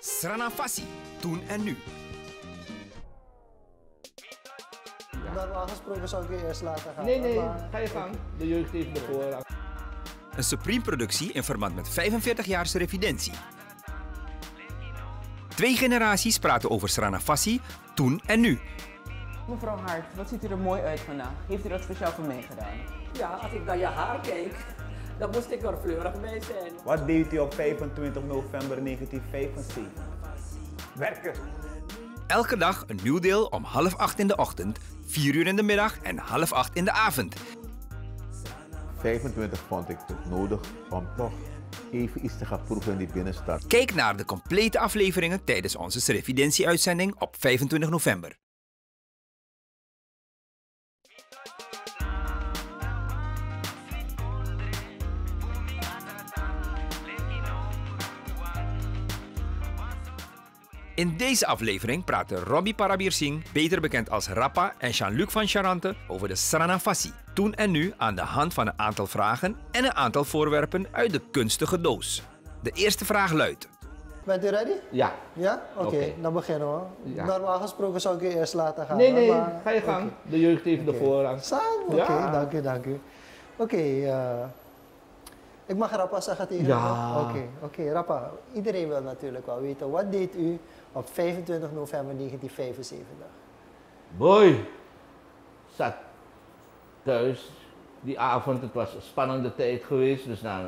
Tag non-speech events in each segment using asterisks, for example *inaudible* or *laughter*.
Sranafassi, toen en nu. Normaal gesproken zou ik je eerst laten gaan. Nee, nee, maar- ga je gang. De jeugd heeft de voorrang. Een Supreme-productie in verband met 45 jaar Revidentie. Twee generaties praten over Sranafassi, toen en nu. Mevrouw Hart, wat ziet u er mooi uit vandaag? Heeft u dat speciaal voor mij gedaan? Ja, als ik naar je haar kijk, dan moest ik er fleurig mee zijn. Wat deed u op 25 november 1975? Werken. Elke dag een nieuw deel om half acht in de ochtend, vier uur in de middag en half acht in de avond. 25 vond ik het nodig om toch even iets te gaan proeven in die binnenstad. Kijk naar de complete afleveringen tijdens onze Revidentie-uitzending op 25 november. In deze aflevering praten Robbie Parabir Singh, beter bekend als Rappa, en Jean-Luc van Charante over de Sranafassi. Toen en nu aan de hand van een aantal vragen en een aantal voorwerpen uit de kunstige doos. De eerste vraag luidt. Bent u ready? Ja. Ja? Oké, dan beginnen we. Ja. Normaal gesproken zou ik je eerst laten gaan. Nee, nee, maar- ga je gang. De jeugd heeft de voorrang. Samen? Oké, Ja. dank u, dank u. Oké, eh, ik mag Rappa zeggen tegen Ja. Oké, oké, Rappa. Iedereen wil natuurlijk wel weten, wat deed u op 25 november 1975? Boy, zat thuis die avond. Het was een spannende tijd geweest, dus dan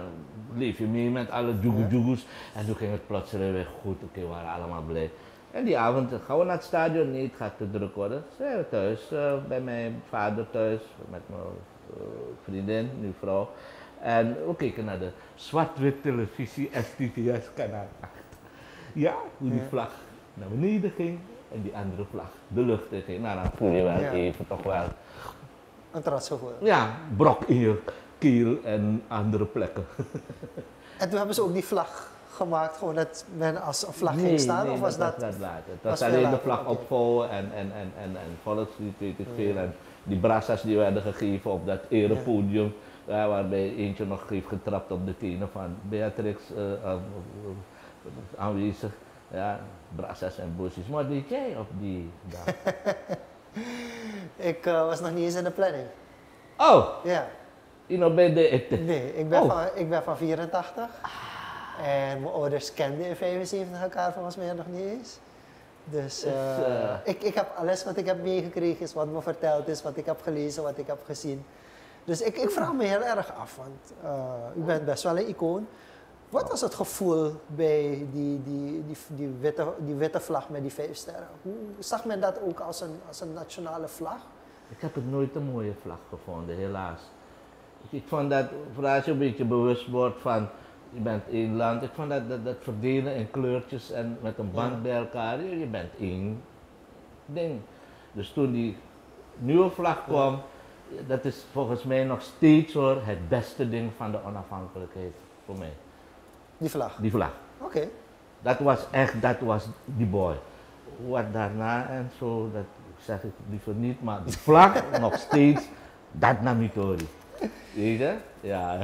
leef je mee met alle joegoe En toen ging het plotseling weer goed. Oké, we waren allemaal blij. En die avond, gaan we naar het stadion? Nee, het gaat te druk worden. Ze waren thuis, eh, bij mijn vader thuis, met mijn eh, vriendin, nu vrouw. En we keken naar de zwart-wit televisie STTS kanaal 8. Ja, hoe die Ja. vlag naar beneden ging en die andere vlag de lucht in ging. Nou, dan voel je wel Ja. even toch wel, Een trots gevoel. ja, brok in je keel en andere plekken. *laughs* En toen hebben ze ook die vlag gemaakt, gewoon dat men als een vlag ging staan? nee, of was dat... was later. Het was alleen de later, vlag opvouwen en, en, en, en, en volkslied, weet ik veel. En die brassas die werden gegeven op dat erepodium. Ja, waarbij eentje nog heeft getrapt op de tenen van Beatrix eh, eh, eh, aanwezig. Ja, brassas en bosjes. Maar deed jij op die dag? *laughs* Ik eh, was nog niet eens in de planning. oh, Ja. je nog bij de... Nee, ik ben, Oh. van, ik ben van 84. En mijn ouders kenden in 75 elkaar volgens mij nog niet eens. Dus eh, Dus, eh, ik, ik heb alles wat ik heb meegekregen, is wat me verteld is, wat ik heb gelezen, wat ik heb gezien. Dus ik, ik vraag me heel erg af, want u bent best wel een icoon. Wat was het gevoel bij die, die, die, die, witte, die witte vlag met die vijf sterren? Hoe zag men dat ook als een, als een nationale vlag? Ik heb het nooit een mooie vlag gevonden, helaas. Ik, vond dat, vooral als je een beetje bewust wordt van, je bent één land, ik vond dat, dat, dat verdelen in kleurtjes en met een band Ja. bij elkaar, je, bent één ding. Dus toen die nieuwe vlag kwam, dat is volgens mij nog steeds hoor, het beste ding van de onafhankelijkheid voor mij. Die vlag. Die vlag. Oké. Dat was echt, dat was die boy. Wat daarna en zo, dat zeg ik liever niet, maar die vlag *laughs* nog steeds, dat naar Mitori. Weet je? Ja.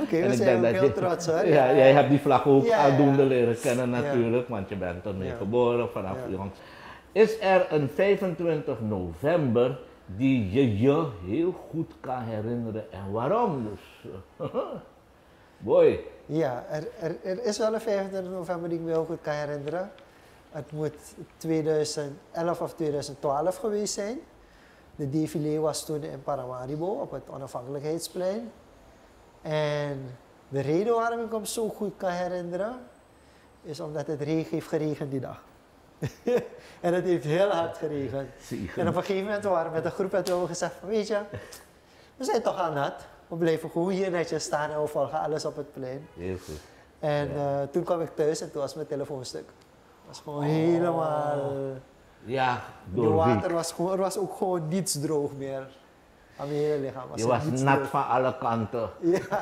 Oké, we zijn heel je- trots hoor. Ja, jij hebt die vlag ook Ja, ja, ja. aldoende leren kennen Ja. natuurlijk, want je bent ermee Ja. geboren vanaf Ja. jongs. Is er een 25 november die je je heel goed kan herinneren en waarom dus? *laughs* Boy, Ja, er, er, er is wel een 25 november die ik me heel goed kan herinneren. Het moet 2011 of 2012 geweest zijn. De défilé was toen in Paramaribo op het onafhankelijkheidsplein. En de reden waarom ik hem zo goed kan herinneren, is omdat het regen heeft geregend die dag. *laughs* en het heeft heel hard geregend. En op een gegeven moment waren we met een groep en toen hebben we gezegd van, weet je, we zijn toch aan nat. We blijven gewoon hier netjes staan en we volgen alles op het plein. Heel goed. En eh, toen kwam ik thuis en toen was mijn telefoon stuk. Het was gewoon helemaal... Ja, De door water was gewoon, er was ook gewoon niets droog meer. Aan mijn hele lichaam was Je was nat droog. van alle kanten. Ja. *laughs*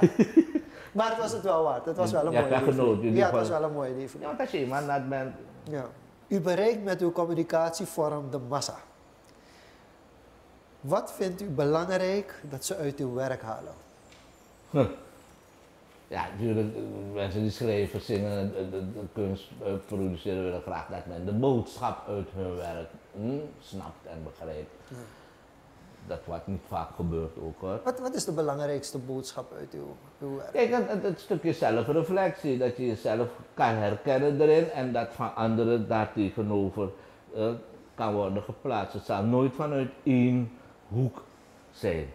maar het was het wel waard. Het was wel een hebt mooie in Ja, het was wel een mooie défilé. Ja, want als je iemand nat bent, Ja. U bereikt met uw communicatievorm de massa. Wat vindt u belangrijk dat ze uit uw werk halen? Ja, natuurlijk, eh, mensen die schrijven, zingen, de, de- de kunst eh, produceren willen graag dat men de boodschap uit hun werk hm, snapt en begrijpt. Dat wat niet vaak gebeurt ook hoor. Wat, wat is de belangrijkste boodschap uit uw, uw werk? Kijk, het, het, het stukje zelfreflectie, dat je jezelf kan herkennen erin en dat van anderen daartegenover eh, kan worden geplaatst. Het zal nooit vanuit één hoek zijn.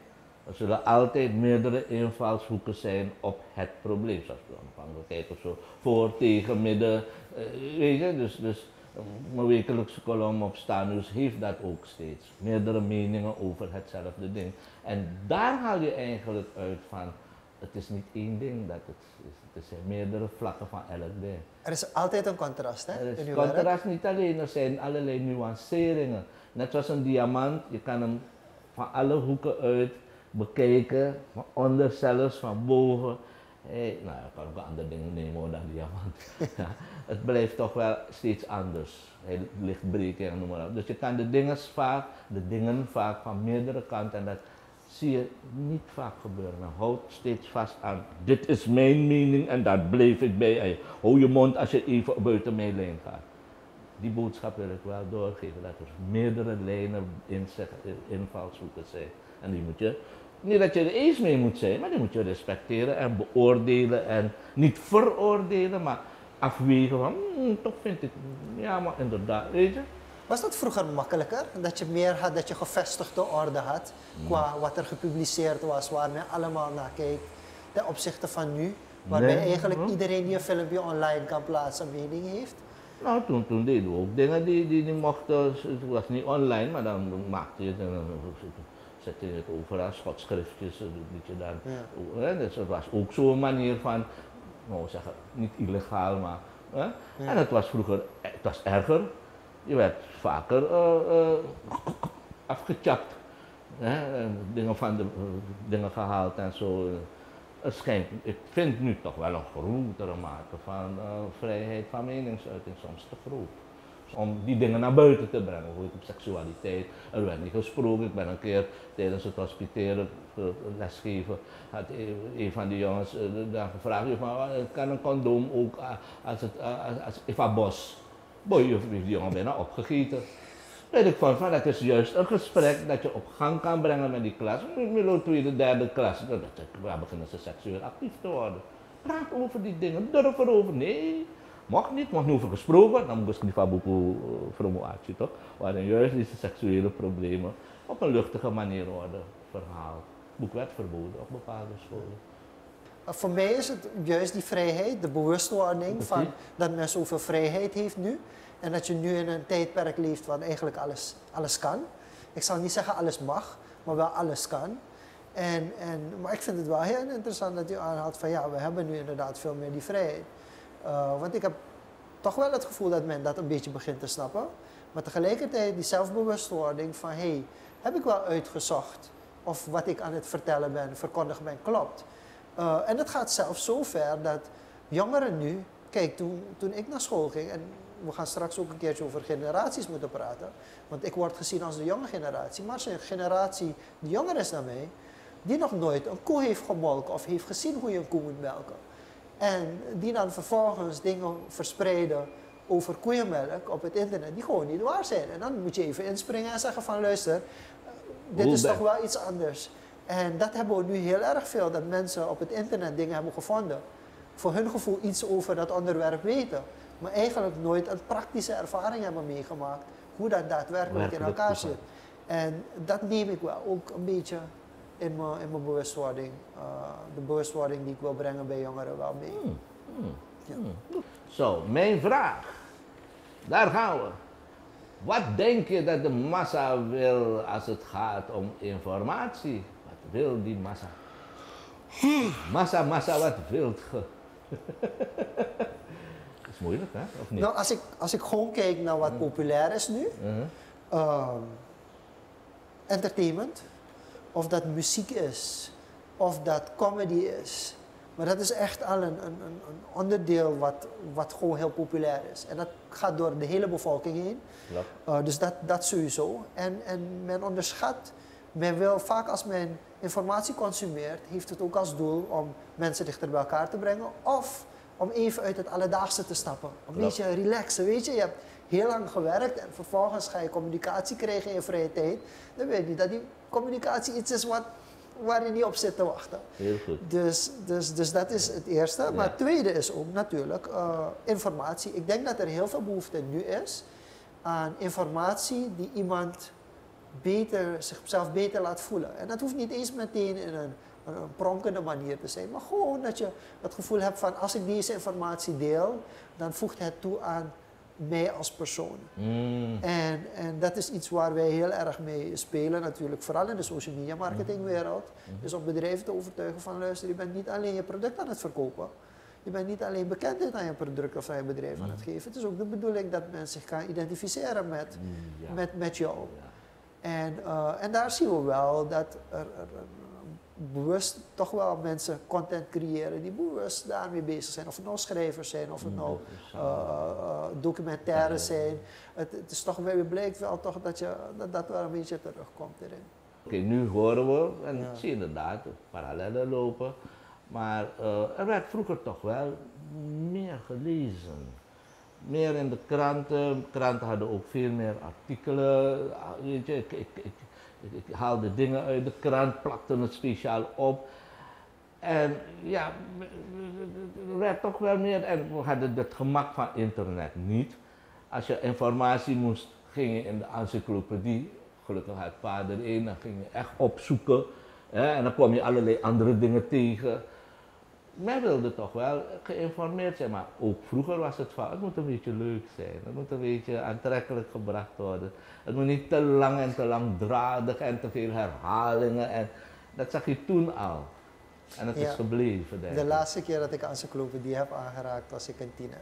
Er zullen altijd meerdere invalshoeken zijn op het probleem. Zoals we dan kijken of zo. Voor, tegen, midden. eh, weet je, dus, dus eh, mijn wekelijkse column op Stanus heeft dat ook steeds. Meerdere meningen over hetzelfde ding. En daar haal je eigenlijk uit van, het is niet één ding dat het is. Het zijn meerdere vlakken van elk ding. Er is altijd een contrast hè, Er is werk. contrast niet alleen, er zijn allerlei nuanceringen. Net zoals een diamant, je kan hem van alle hoeken uit bekijken, van onder zelfs, van boven. Hey, nou, je kan ook andere dingen nemen dan diamant. *laughs* ja, het blijft toch wel steeds anders. Hij ligt breken en noem maar op. Dus je kan de dingen vaak, de dingen vaak van meerdere kanten en dat zie je niet vaak gebeuren. Men houdt steeds vast aan, dit is mijn mening en daar blijf ik bij. Hou je mond als je even buiten mijn lijn gaat. Die boodschap wil ik wel doorgeven, dat er meerdere lijnen inzet, invalshoeken zijn. En die moet je, niet dat je er eens mee moet zijn, maar die moet je respecteren en beoordelen en niet veroordelen, maar afwegen van, "Hmm, toch vind ik, ja maar inderdaad, weet je. Was dat vroeger makkelijker? Dat je meer had, dat je gevestigde orde had qua wat er gepubliceerd was, waar men allemaal naar kijkt, ten opzichte van nu, waarbij Nee, eigenlijk hoor. iedereen die een filmpje online kan plaatsen een mening heeft? Nou, toen, toen deden we ook dingen die, die, die mochten, het was niet online, maar dan maakte je het en dan zette je het overal, schotschriftjes, eh, je dan. Ja. Hè, dus het was ook zo'n manier van, nou zeggen, niet illegaal, maar. Hè? En het was vroeger, het was erger. Je werd vaker eh, eh, afgechapt. Hè? en Dingen van de eh, dingen gehaald en zo. Het ik vind nu toch wel een grotere mate van eh, vrijheid van meningsuiting, soms te groot. Om die dingen naar buiten te brengen, bijvoorbeeld op seksualiteit. Er werd niet gesproken. Ik ben een keer tijdens het hospiteren, eh, lesgeven, had een, een van die jongens eh, dan gevraagd: van, "Ah, kan een condoom ook als het als, als? Boy, heeft die jongen bijna opgegeten. Weet ik van, van, dat is juist een gesprek dat je op gang kan brengen met die klas. Milo tweede, derde klas, dat, beginnen ze seksueel actief te worden. Praat over die dingen, durf erover. Nee, mag niet, mag niet over gesproken. Dan moest niet van boeken formuatie toch? Waarin juist deze seksuele problemen op een luchtige manier worden verhaald. Boek werd verboden op bepaalde scholen. Voor mij is het juist die vrijheid, de bewustwording van dat men zoveel vrijheid heeft nu. En dat je nu in een tijdperk leeft waar eigenlijk alles, alles kan. Ik zal niet zeggen alles mag, maar wel alles kan. En, en, maar ik vind het wel heel interessant dat u aanhaalt van ja, we hebben nu inderdaad veel meer die vrijheid. Uh, want ik heb toch wel het gevoel dat men dat een beetje begint te snappen. Maar tegelijkertijd die zelfbewustwording van hé, hey, heb ik wel uitgezocht of wat ik aan het vertellen ben, verkondig ben, klopt. Uh, en het gaat zelfs zo ver dat jongeren nu, kijk, toen, toen ik naar school ging, en we gaan straks ook een keertje over generaties moeten praten, want ik word gezien als de jonge generatie, maar is een generatie die jonger is dan mij, die nog nooit een koe heeft gemolken of heeft gezien hoe je een koe moet melken. En die dan vervolgens dingen verspreiden over koeienmelk op het internet die gewoon niet waar zijn. En dan moet je even inspringen en zeggen van luister, dit is toch wel iets anders. En dat hebben we nu heel erg veel, dat mensen op het internet dingen hebben gevonden. Voor hun gevoel iets over dat onderwerp weten. Maar eigenlijk nooit een praktische ervaring hebben meegemaakt hoe dat daadwerkelijk in elkaar zit. En dat neem ik wel ook een beetje in mijn, in mijn bewustwording, uh, de bewustwording die ik wil brengen bij jongeren wel mee. Hmm, hmm, ja. hmm. Zo, mijn vraag. Daar gaan we. Wat denk je dat de massa wil als het gaat om informatie? Wat wil die massa? Massa, massa, wat wilt ge? *laughs* Is moeilijk, hè? Of niet? Nou, als ik, als ik gewoon kijk naar wat populair is nu, uh -huh. um, entertainment, of dat muziek is, of dat comedy is. Maar dat is echt al een, een, een onderdeel wat, wat gewoon heel populair is. En dat gaat door de hele bevolking heen. Uh, dus dat, dat sowieso. En, en men onderschat men wil vaak als men informatie consumeert, heeft het ook als doel om mensen dichter bij elkaar te brengen of om even uit het alledaagse te stappen. Een Klopt. beetje relaxen, weet je. Je hebt heel lang gewerkt en vervolgens ga je communicatie krijgen in je vrije tijd. Dan weet je dat die communicatie iets is wat, waar je niet op zit te wachten. Heel goed. Dus, dus, dus dat is het eerste. Maar het tweede is ook natuurlijk eh, informatie. Ik denk dat er heel veel behoefte nu is aan informatie die iemand beter, zichzelf beter laat voelen. En dat hoeft niet eens meteen in een, een, een pronkende manier te zijn, maar gewoon dat je het gevoel hebt van als ik deze informatie deel, dan voegt het toe aan mij als persoon. Mm. En, en dat is iets waar wij heel erg mee spelen natuurlijk, vooral in de social media marketingwereld. Dus om bedrijven te overtuigen van luister, je bent niet alleen je product aan het verkopen. Je bent niet alleen bekendheid aan je product of aan je bedrijf aan het geven. Het is ook de bedoeling dat men zich kan identificeren met, Mm, ja. met, met jou. Ja. En, eh, en daar zien we wel dat er, er- er bewust toch wel mensen content creëren die bewust daarmee bezig zijn. Of het nou schrijvers zijn, of het nou Zo. eh, eh, documentaires zijn. Het, het is toch weer blijkt wel toch dat, je, dat dat wel een beetje terugkomt erin. Oké, nu horen we, en Ja. ik zie inderdaad parallellen lopen, maar eh, er werd vroeger toch wel meer gelezen. Meer in de kranten, kranten hadden ook veel meer artikelen. Ah, Weet je, ik, ik, ik, ik, haalde dingen uit de krant, plakte het speciaal op. En ja, er werd toch wel meer, en we hadden het gemak van internet niet. Als je informatie moest, ging je in de encyclopedie. Gelukkig had vader één, dan ging je echt opzoeken. Hè, en dan kwam je allerlei andere dingen tegen. Men wilde toch wel geïnformeerd zijn, maar ook vroeger was het van, het moet een beetje leuk zijn. Het moet een beetje aantrekkelijk gebracht worden. Het moet niet te lang en te langdradig en te veel herhalingen. En dat zag je toen al. En Ja. is gebleven, denk De ik. laatste keer dat ik encyclopedie heb aangeraakt was ik een tiener.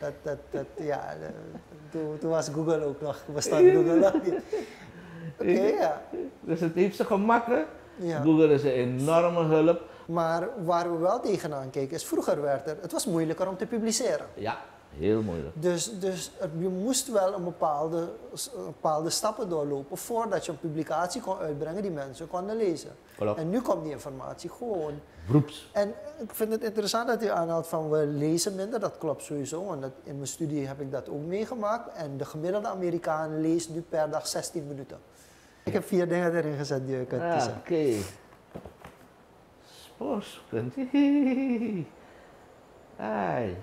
Dat, dat, dat, ja, de- toen, toen was Google ook nog, bestond Google nog niet. *laughs* Oké, ja. Dus het heeft ze gemakken. ja. Google is een enorme hulp. Maar waar we wel tegenaan kijken is, vroeger werd er, het was moeilijker om te publiceren. Ja, heel moeilijk. Dus, dus je moest wel een bepaalde, bepaalde stappen doorlopen voordat je een publicatie kon uitbrengen die mensen konden lezen. Klopt. En nu komt die informatie gewoon. Beroeps. En ik vind het interessant dat u aanhaalt van we lezen minder, dat klopt sowieso, want dat, in mijn studie heb ik dat ook meegemaakt. En de gemiddelde Amerikaan leest nu per dag 16 minuten. Ik heb vier dingen erin gezet die je kunt Ja, kiezen. Spoorzoeken. Hey.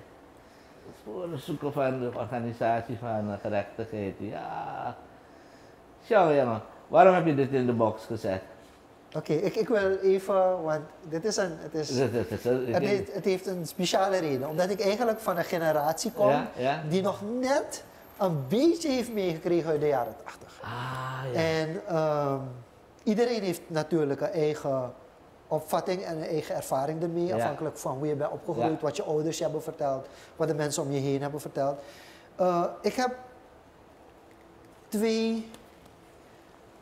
Sporen zoeken van de organisatie van eh, gerechtigheid. Ja. Zo jongen, waarom heb je dit in de box gezet? Oké, ik, ik wil even, want dit is een, het is, Het heeft, het heeft een speciale reden. Omdat ik eigenlijk van een generatie kom Ja, ja. die nog net een beetje heeft meegekregen uit de jaren 80. Ah ja. En ehm, iedereen heeft natuurlijk een eigen opvatting en een eigen ervaring ermee. Ja. Afhankelijk van hoe je bent opgegroeid, Ja. wat je ouders je hebben verteld, wat de mensen om je heen hebben verteld. Eh, ik heb twee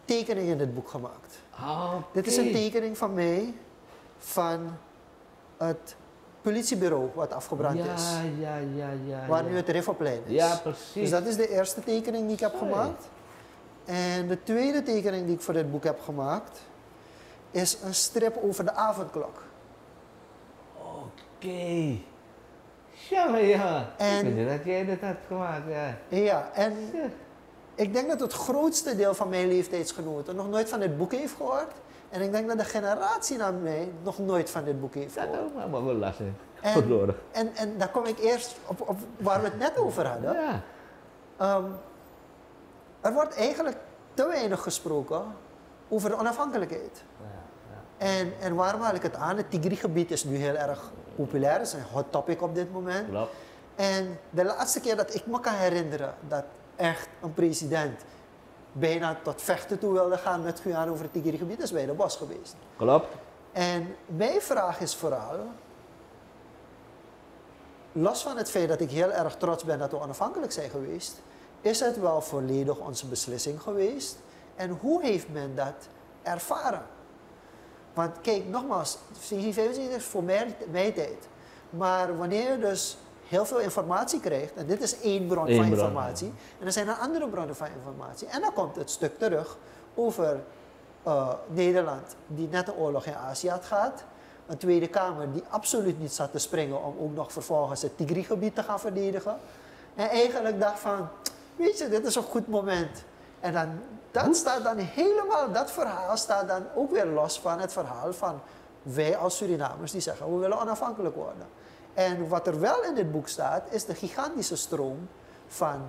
tekeningen in dit boek gemaakt. Ah, Dit is een tekening van mij van het politiebureau wat afgebrand ja, is. Ja, ja, ja. Waar ja. nu het Riffelplein is. Ja, precies. Dus dat is de eerste tekening die ik heb Sorry. gemaakt. En de tweede tekening die ik voor dit boek heb gemaakt is een strip over de avondklok. Oké. Zo ja. En- Ik dat jij dit had gemaakt, ja. Ja, en Ja. ik denk dat het grootste deel van mijn leeftijdsgenoten nog nooit van dit boek heeft gehoord. En ik denk dat de generatie na mij nog nooit van dit boek heeft Dat gehoord. ook, maar maar wel lastig. En-. En, en daar kom ik eerst op, op waar we het net over hadden. Ja. Ehm, er wordt eigenlijk te weinig gesproken over de onafhankelijkheid. En, en waarom haal ik het aan? Het Tigri-gebied is nu heel erg populair, het is een hot topic op dit moment. Klopt. En de laatste keer dat ik me kan herinneren dat echt een president bijna tot vechten toe wilde gaan met Guyana over het Tigri-gebied, is bij de Bos geweest. Klopt. En mijn vraag is vooral, los van het feit dat ik heel erg trots ben dat we onafhankelijk zijn geweest, is het wel volledig onze beslissing geweest? En hoe heeft men dat ervaren? Want kijk, nogmaals, 1975 is voor mij, tijd. Maar wanneer je dus heel veel informatie krijgt, en dit is één bron Eén van bron, informatie, en er zijn er andere bronnen van informatie, en dan komt het stuk terug over eh, Nederland, die net een oorlog in Azië had gehad. Een Tweede Kamer die absoluut niet zat te springen om ook nog vervolgens het Tigri-gebied te gaan verdedigen. En eigenlijk dacht van, weet je, dit is een goed moment. En dan, dat staat dan helemaal, dat verhaal staat dan ook weer los van het verhaal van wij als Surinamers die zeggen we willen onafhankelijk worden. En wat er wel in dit boek staat, is de gigantische stroom van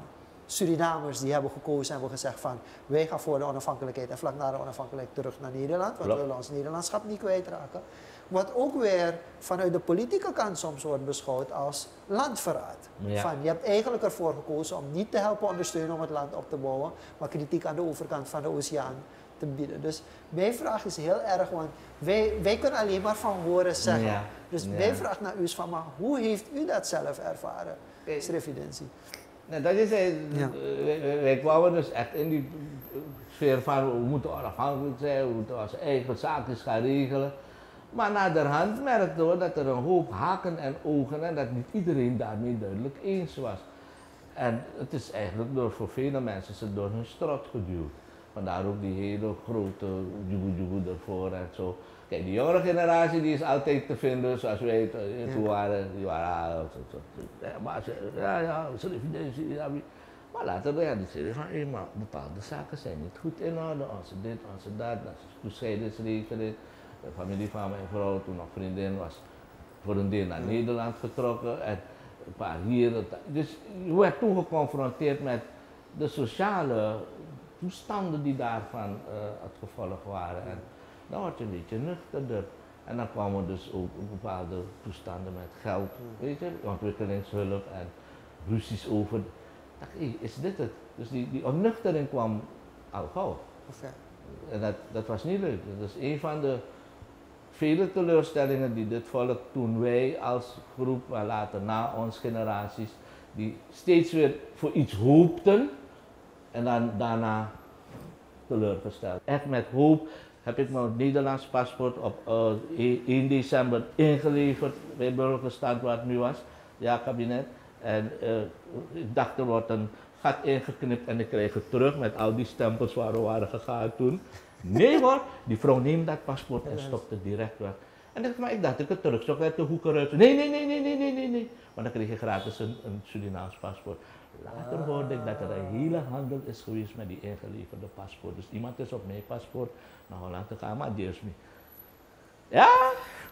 Surinamers die hebben gekozen en hebben gezegd van wij gaan voor de onafhankelijkheid en vlak na de onafhankelijkheid terug naar Nederland, want we willen ons Nederlandschap niet kwijtraken. Wat ook weer vanuit de politieke kant soms wordt beschouwd als landverraad. Ja. Van, je hebt eigenlijk ervoor gekozen om niet te helpen ondersteunen om het land op te bouwen, maar kritiek aan de overkant van de oceaan te bieden. Dus mijn vraag is heel erg, want wij, wij kunnen alleen maar van horen zeggen. Ja. Dus Ja. mijn vraag naar u is van, maar hoe heeft u dat zelf ervaren, Eh, Srevidentie? Nou, dat is. Ja. Eh, wij, wij kwamen dus echt in die eh, sfeer van we moeten onafhankelijk zijn, we moeten onze eigen zaakjes gaan regelen. Maar naderhand merkten we dat er een hoop haken en ogen en dat niet iedereen daarmee duidelijk eens was. En het is eigenlijk door voor vele mensen door hun strot geduwd. Vandaar ook die hele grote jugu ervoor en zo. Kijk, die jongere generatie die is altijd te vinden, zoals wij eh, Ja. toen waren. Die waren, ja, maar ze, ja, ja, ja, Maar later realiseerde ik van, hé, maar bepaalde zaken zijn niet goed in orde. Onze dit, onze dat, is toescheidingsregeling. De familie van mijn vrouw, toen nog vriendin, was voor een deel naar Nederland getrokken. En een paar hier. Dus je werd toen geconfronteerd met de sociale toestanden die daarvan eh, het gevolg waren. En dan word je een beetje nuchterder. En dan kwamen dus ook bepaalde toestanden met geld, weet je, ontwikkelingshulp en ruzies over. Ik dacht, is dit het? Dus die, die onnuchtering kwam al gauw. En dat, dat was niet leuk. Dat is een van de vele teleurstellingen die dit volk toen wij als groep, maar later na ons generaties, die steeds weer voor iets hoopten en dan daarna teleurgesteld. Echt met hoop heb ik mijn Nederlands paspoort op eh, 1 december ingeleverd bij burgerstand waar het nu was, ja kabinet. En eh, ik dacht er wordt een gat ingeknipt en ik kreeg het terug met al die stempels waar we waren gegaan toen. Nee hoor, die vrouw neemt dat paspoort en stopt het direct weg. En ik, maar ik dacht ik het terug zou uit de hoek eruit. Nee, nee, nee, nee, nee, nee, nee, nee. Maar dan kreeg je gratis een, een Surinaams paspoort. Later hoorde ik dat er een hele handel is geweest met die ingeleverde paspoort. Dus iemand is op mijn paspoort naar Holland gegaan, maar die is niet. Ja,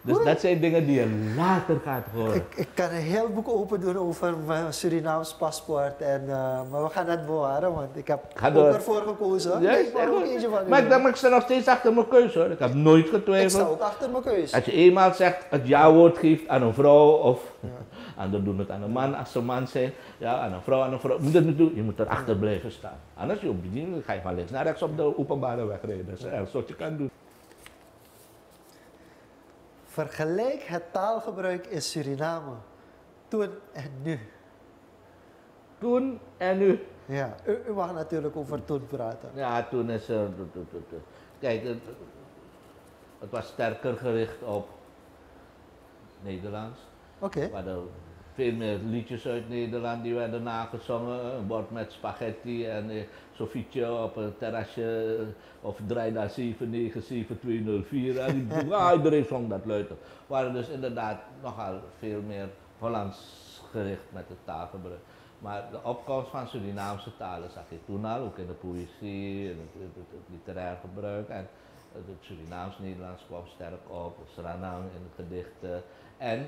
dus dat zijn dingen die je later gaat horen. Ik, ik kan een heel boek open doen over mijn Surinaams paspoort, en, eh, maar we gaan dat bewaren, want ik heb Ga ook door. ervoor gekozen. Ja, Nee, echt ook eentje van maar, ik, doen. dan- maar ik sta nog steeds achter mijn keuze hoor. Ik heb nooit Ik sta getwijfeld. ook achter mijn keus. Als je eenmaal zegt het ja-woord geeft aan een vrouw of *laughs* anderen doen het aan een man als ze man zijn, ja, aan een vrouw, aan een vrouw, moet het niet doen, je moet erachter blijven staan. Anders je op bediening, ga je van links naar rechts op de openbare weg rijden. Dat is het je kan doen. Vergelijk het taalgebruik in Suriname toen en nu. Toen en nu. Ja, u, u mag natuurlijk over toen praten. Ja, toen is er. Kijk, het, het was sterker gericht op Nederlands. Oké, veel meer liedjes uit Nederland die werden nagezongen. Een bord met spaghetti en eh, Sofietje op een terrasje. eh, Of draai naar 797204. En die, *laughs* ah, iedereen zong dat luid. Waren dus inderdaad nogal veel meer Hollands gericht met het taalgebruik. Maar de opkomst van Surinaamse talen zag je toen al, ook in de poëzie, en het, het, het- het literair gebruik. En het Surinaams-Nederlands kwam sterk op, Suriname in de gedichten en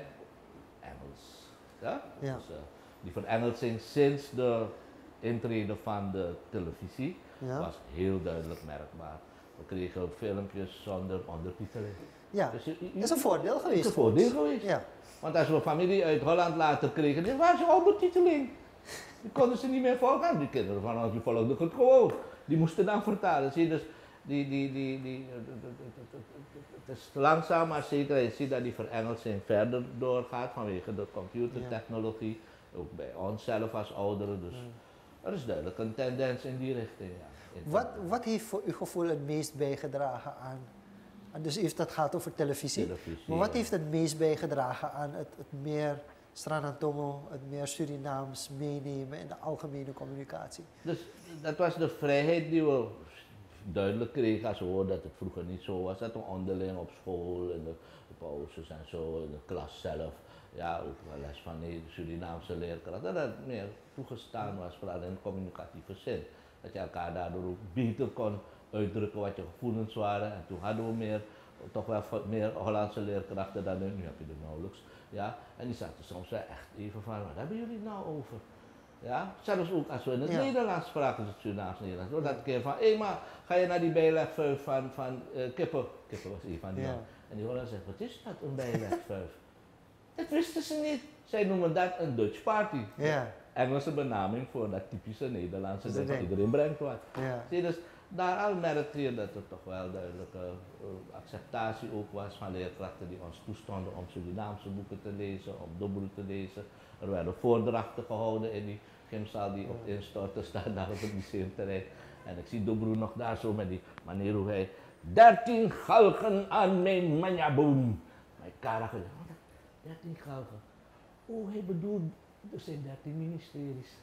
Engels. Ja? Ja. Dus, eh, die verengelsing sinds de intrede van de televisie ja. was heel duidelijk merkbaar. We kregen filmpjes zonder ondertiteling. ja. Dus Dat is een voordeel geweest. een voordeel geweest. Ja. Want als we familie uit Holland later kregen, die waren ze ondertiteling. Die konden ze niet meer volgen. Die kinderen van ons die volgden het gewoon. Die moesten dan vertalen. Zie je, dus die, die, die, die, het is langzaam maar zeker. Je ziet dat die verengelsing verder doorgaat vanwege de computertechnologie. Ook bij onszelf als ouderen. Dus er is duidelijk een tendens in die richting. Ja. Wat, wat heeft voor uw gevoel het meest bijgedragen aan, dus heeft dat gaat over televisie, Televisie, maar wat ja. heeft het meest bijgedragen aan het, het meer Stranantongo, het meer Surinaams meenemen in de algemene communicatie? Dus dat was de vrijheid die we duidelijk kregen als we hoorden dat het vroeger niet zo was. Dat we onderling op school, in de, pauzes en zo, in de klas zelf, ja, ook wel les van de Surinaamse leerkrachten, dat het meer toegestaan was, vooral in communicatieve zin. Dat je elkaar daardoor ook beter kon uitdrukken wat je gevoelens waren. En toen hadden we meer, toch wel meer Hollandse leerkrachten dan nu, nu heb je er nauwelijks. Ja, en die zaten soms echt even van, wat hebben jullie nou over? Ja, zelfs ook als we in het Ja. Nederlands spraken, het Surinaams Nederlands. hoor, Dat een keer van, hé maar, ga je naar die bijlegvuif van, van eh, kippen? Kippen was een van die Ja. En die Hollanders zeggen, wat is dat, een bijlegvuif? dat wisten ze niet. Zij noemen dat een Dutch party. Ja, Engelse benaming voor dat typische Nederlandse Dat ding. ding. Iedereen brengt wat. ja. Zie dus daar al merkte je dat er toch wel duidelijke acceptatie ook was van leerkrachten die ons toestonden om Surinaamse boeken te lezen, om Dobro te lezen. Er werden voordrachten gehouden in die gymzaal die op instorten staat *laughs* daar op het museumterrein. En ik zie Dobro nog daar zo met die manier hoe hij 13 galgen aan mijn manjaboom. Mijn kara gezegd, "Wat? 13 galgen. Oh, hij bedoelt, er zijn 13 ministeries.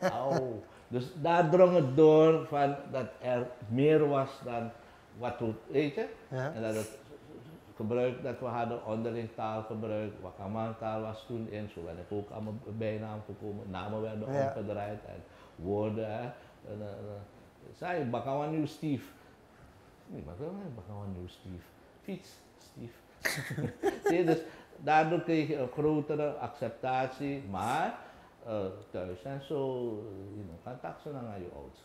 *laughs* Au. Dus daar drong het door van dat er meer was dan wat we, weet je? Ja. En dat het gebruik dat we hadden, onderling taalgebruik, Wakaman taal was toen in, zo werd ik ook allemaal bijnaam gekomen, namen werden Ja. omgedraaid en woorden. Hè. En, eh, eh, zei Bakawan nieuw Steve. Nee, maar wel Bakawan nieuw Steve. Fiets. Zie je, *laughs* dus daardoor kreeg je een grotere acceptatie, maar eh, thuis en zo, je kan taxen aan je ouders.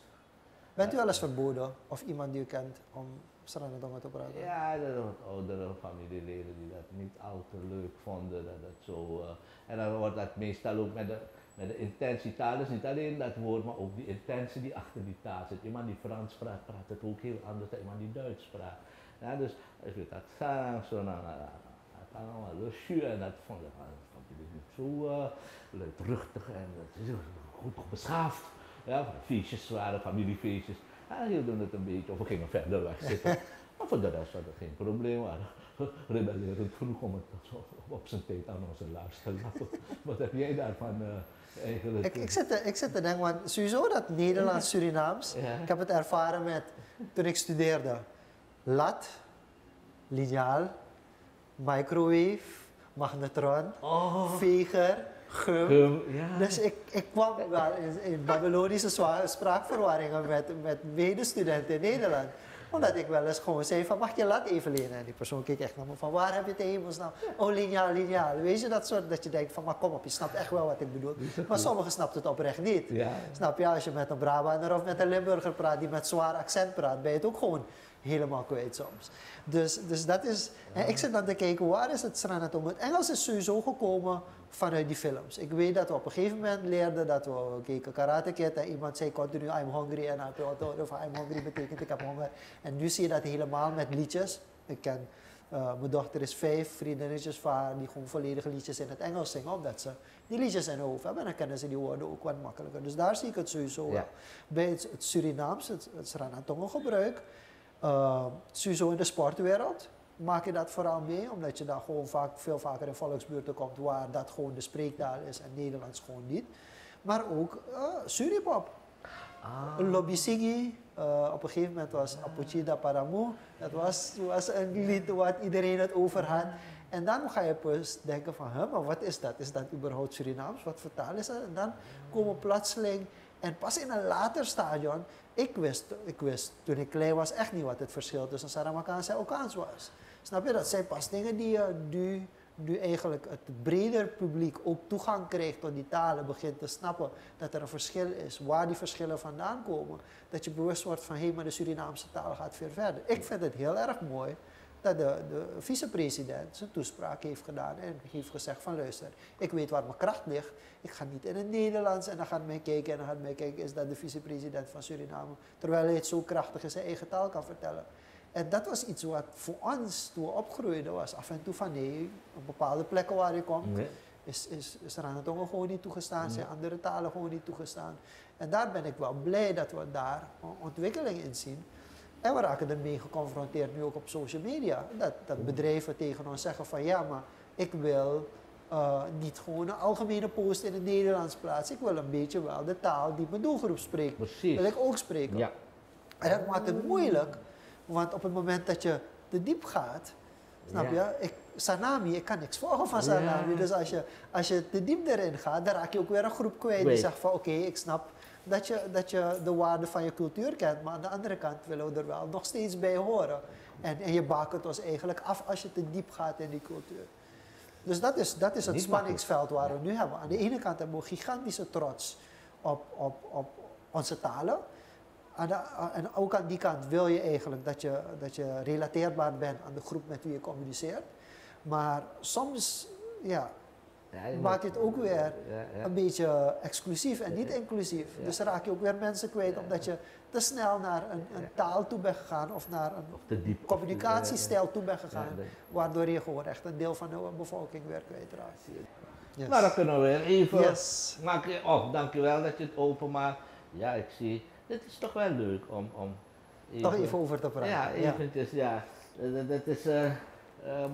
Bent u wel eens verboden of iemand die u kent om Ja, zijn wat oudere familieleden die dat niet al leuk vonden. Dat het zo, eh, en dan wordt dat meestal ook met de, met de intentie taal. Dus niet alleen dat woord, maar ook die intentie die achter die taal zit. Iemand die Frans praat, praat het ook heel anders dan iemand die Duits praat. Ja, dus ik weet dat zo, nou, nou, nou, dat allemaal lusje en dat vond ik, dat ik niet zo uh, luidruchtig en dat is goed beschaafd. Ja, feestjes waren, familiefeestjes. Dan hielden het een beetje, of we gingen verder weg zitten. *laughs* maar voor de rest had het geen probleem. We waren rebellerend vroeg om het *laughs* op zijn tijd aan onze luister te laten. *laughs* Wat heb jij daarvan eh, eigenlijk? Ik, ik, zit te, ik zit te denken, want sowieso dat Nederlands-Surinaams, Ja. ik heb het ervaren met, toen ik studeerde, lat, liniaal, microwave, magnetron, Oh, veger, gum. gum, ja. Dus ik, ik kwam wel in, in Babylonische spraakverwarringen met, met medestudenten in Nederland. Omdat ik wel eens gewoon zei van, mag je lat even lenen? En die persoon keek echt naar me van, waar heb je het hemelsnaam? Oh, lineaal, lineaal. Weet je, dat soort, dat je denkt van, maar kom op, je snapt echt wel wat ik bedoel. *laughs* Maar sommigen snappen het oprecht niet. Ja. Snap je, als je met een Brabander of met een Limburger praat die met zwaar accent praat, ben je het ook gewoon helemaal kwijt soms. Dus, dus dat is, ik zit dan te kijken, waar is het strand om? Het Engels is sowieso gekomen vanuit die films. Ik weet dat we op een gegeven moment leerden dat we, keken Karate Kid en iemand zei continu I'm hungry en wat of I'm hungry betekent ik heb honger. En nu zie je dat helemaal met liedjes. Ik ken, eh, mijn dochter is vijf, vriendinnetjes van haar die gewoon volledige liedjes in het Engels zingen, omdat ze die liedjes in hun hoofd hebben en dan kennen ze die woorden ook wat makkelijker. Dus daar zie ik het sowieso Ja. wel. Bij het, het Surinaams, het, het Sranatongengebruik, uh, sowieso in de sportwereld maak je dat vooral mee, omdat je dan gewoon vaak, veel vaker in volksbuurten komt waar dat gewoon de spreektaal is en Nederlands gewoon niet. Maar ook uh, Suripop. Ah. Lobisigi, uh, op een gegeven moment was Apochida Paramu. Dat was, was een lied wat iedereen het over had. En dan ga je pas denken van, huh, maar wat is dat? Is dat überhaupt Surinaams? Wat voor taal is dat? En dan komen plotseling, en pas in een later stadion, ik wist, ik wist toen ik klein was echt niet wat het verschil tussen Saramakaans en Okaans was. Snap je? Dat zijn pas dingen die je nu, nu eigenlijk het breder publiek ook toegang krijgt tot die talen, begint te snappen dat er een verschil is, waar die verschillen vandaan komen. Dat je bewust wordt van, hé, hey, maar de Surinaamse taal gaat veel verder. Ik vind het heel erg mooi dat de, de vicepresident zijn toespraak heeft gedaan en heeft gezegd van luister, ik weet waar mijn kracht ligt. Ik ga niet in het Nederlands en dan gaat men kijken en dan gaat men kijken, is dat de vicepresident van Suriname? Terwijl hij het zo krachtig in zijn eigen taal kan vertellen. En dat was iets wat voor ons, toen we opgroeiden, was af en toe van nee, op bepaalde plekken waar je komt, Nee. is, is, is Ranatongen gewoon niet toegestaan, zijn andere talen gewoon niet toegestaan. En daar ben ik wel blij dat we daar ontwikkeling in zien. En we raken ermee geconfronteerd nu ook op social media. Dat, dat bedrijven tegen ons zeggen van ja, maar ik wil uh, niet gewoon een algemene post in het Nederlands plaatsen. Ik wil een beetje wel de taal die mijn doelgroep spreekt. Precies. Wil ik ook spreken. Ja. En dat maakt het moeilijk, want op het moment dat je te diep gaat, snap je? Ik, Sanami, ik kan niks volgen van Sanami. Dus als je, als je te diep erin gaat, dan raak je ook weer een groep kwijt die zegt van oké, ik snap dat je, dat je de waarde van je cultuur kent, maar aan de andere kant willen we er wel nog steeds bij horen. En, en je bakent ons eigenlijk af als je te diep gaat in die cultuur. Dus dat is, dat is het Niet spanningsveld waar we nu hebben. Aan de ene kant hebben we gigantische trots op, op, op onze talen. Aan de- en ook aan die kant wil je eigenlijk dat je, dat je relateerbaar bent aan de groep met wie je communiceert. Maar soms ja, Ja, je maakt het ook weer Ja, een beetje exclusief en niet inclusief. Dus raak je ook weer mensen kwijt omdat je te snel naar een, een taal toe bent gegaan of naar een diep. communicatiestijl toe bent gegaan. Dat- Waardoor je gewoon echt een deel van de bevolking weer kwijtraakt. Yes. Maar dan kunnen we weer even. Yes. Maak je, oh, dankjewel dat je het openmaakt. Ja, ik zie. Dit is toch wel leuk om. om Toch even over te praten. Ja, eventjes, ja. Dat, dat is eh, eh,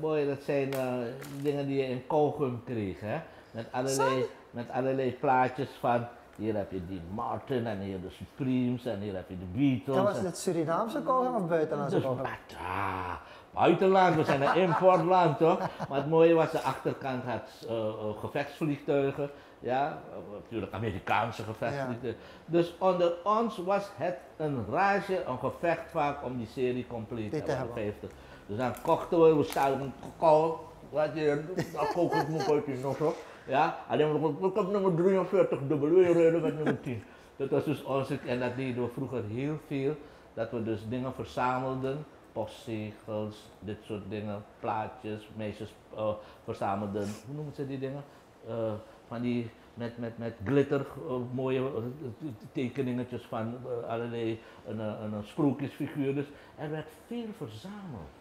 mooi, dat zijn eh, dingen die je in Kauwgum kreeg, hè. Met allerlei, met allerlei plaatjes van, hier heb je die Martin en hier de Supremes en hier heb je de Beatles. Dat was het Surinaamse kogel of buitenlandse dus, kogel? ah, buitenland, we zijn een importland toch? Maar het mooie was, de achterkant had eh, eh, gevechtsvliegtuigen. Ja, eh, natuurlijk Amerikaanse gevechtsvliegtuigen. Dus onder ons was het een rage, een gevecht vaak om die serie compleet Dit te hebben. hebben. 50. Dus dan kochten we, we een kool, wat je, dat kook ik nog uit nog zo. Ja, alleen maar, ik heb nummer 43 dubbel, wil je rijden met nummer 10. Dat was dus onze, en dat deden we vroeger heel veel, dat we dus dingen verzamelden, postzegels, dit soort dingen, plaatjes, meisjes eh, verzamelden, hoe noemen ze die dingen? Eh, van die, met, met, met glitter, eh, mooie eh, tekeningetjes van eh, allerlei een, een, een sprookjesfiguur. Dus er werd veel verzameld,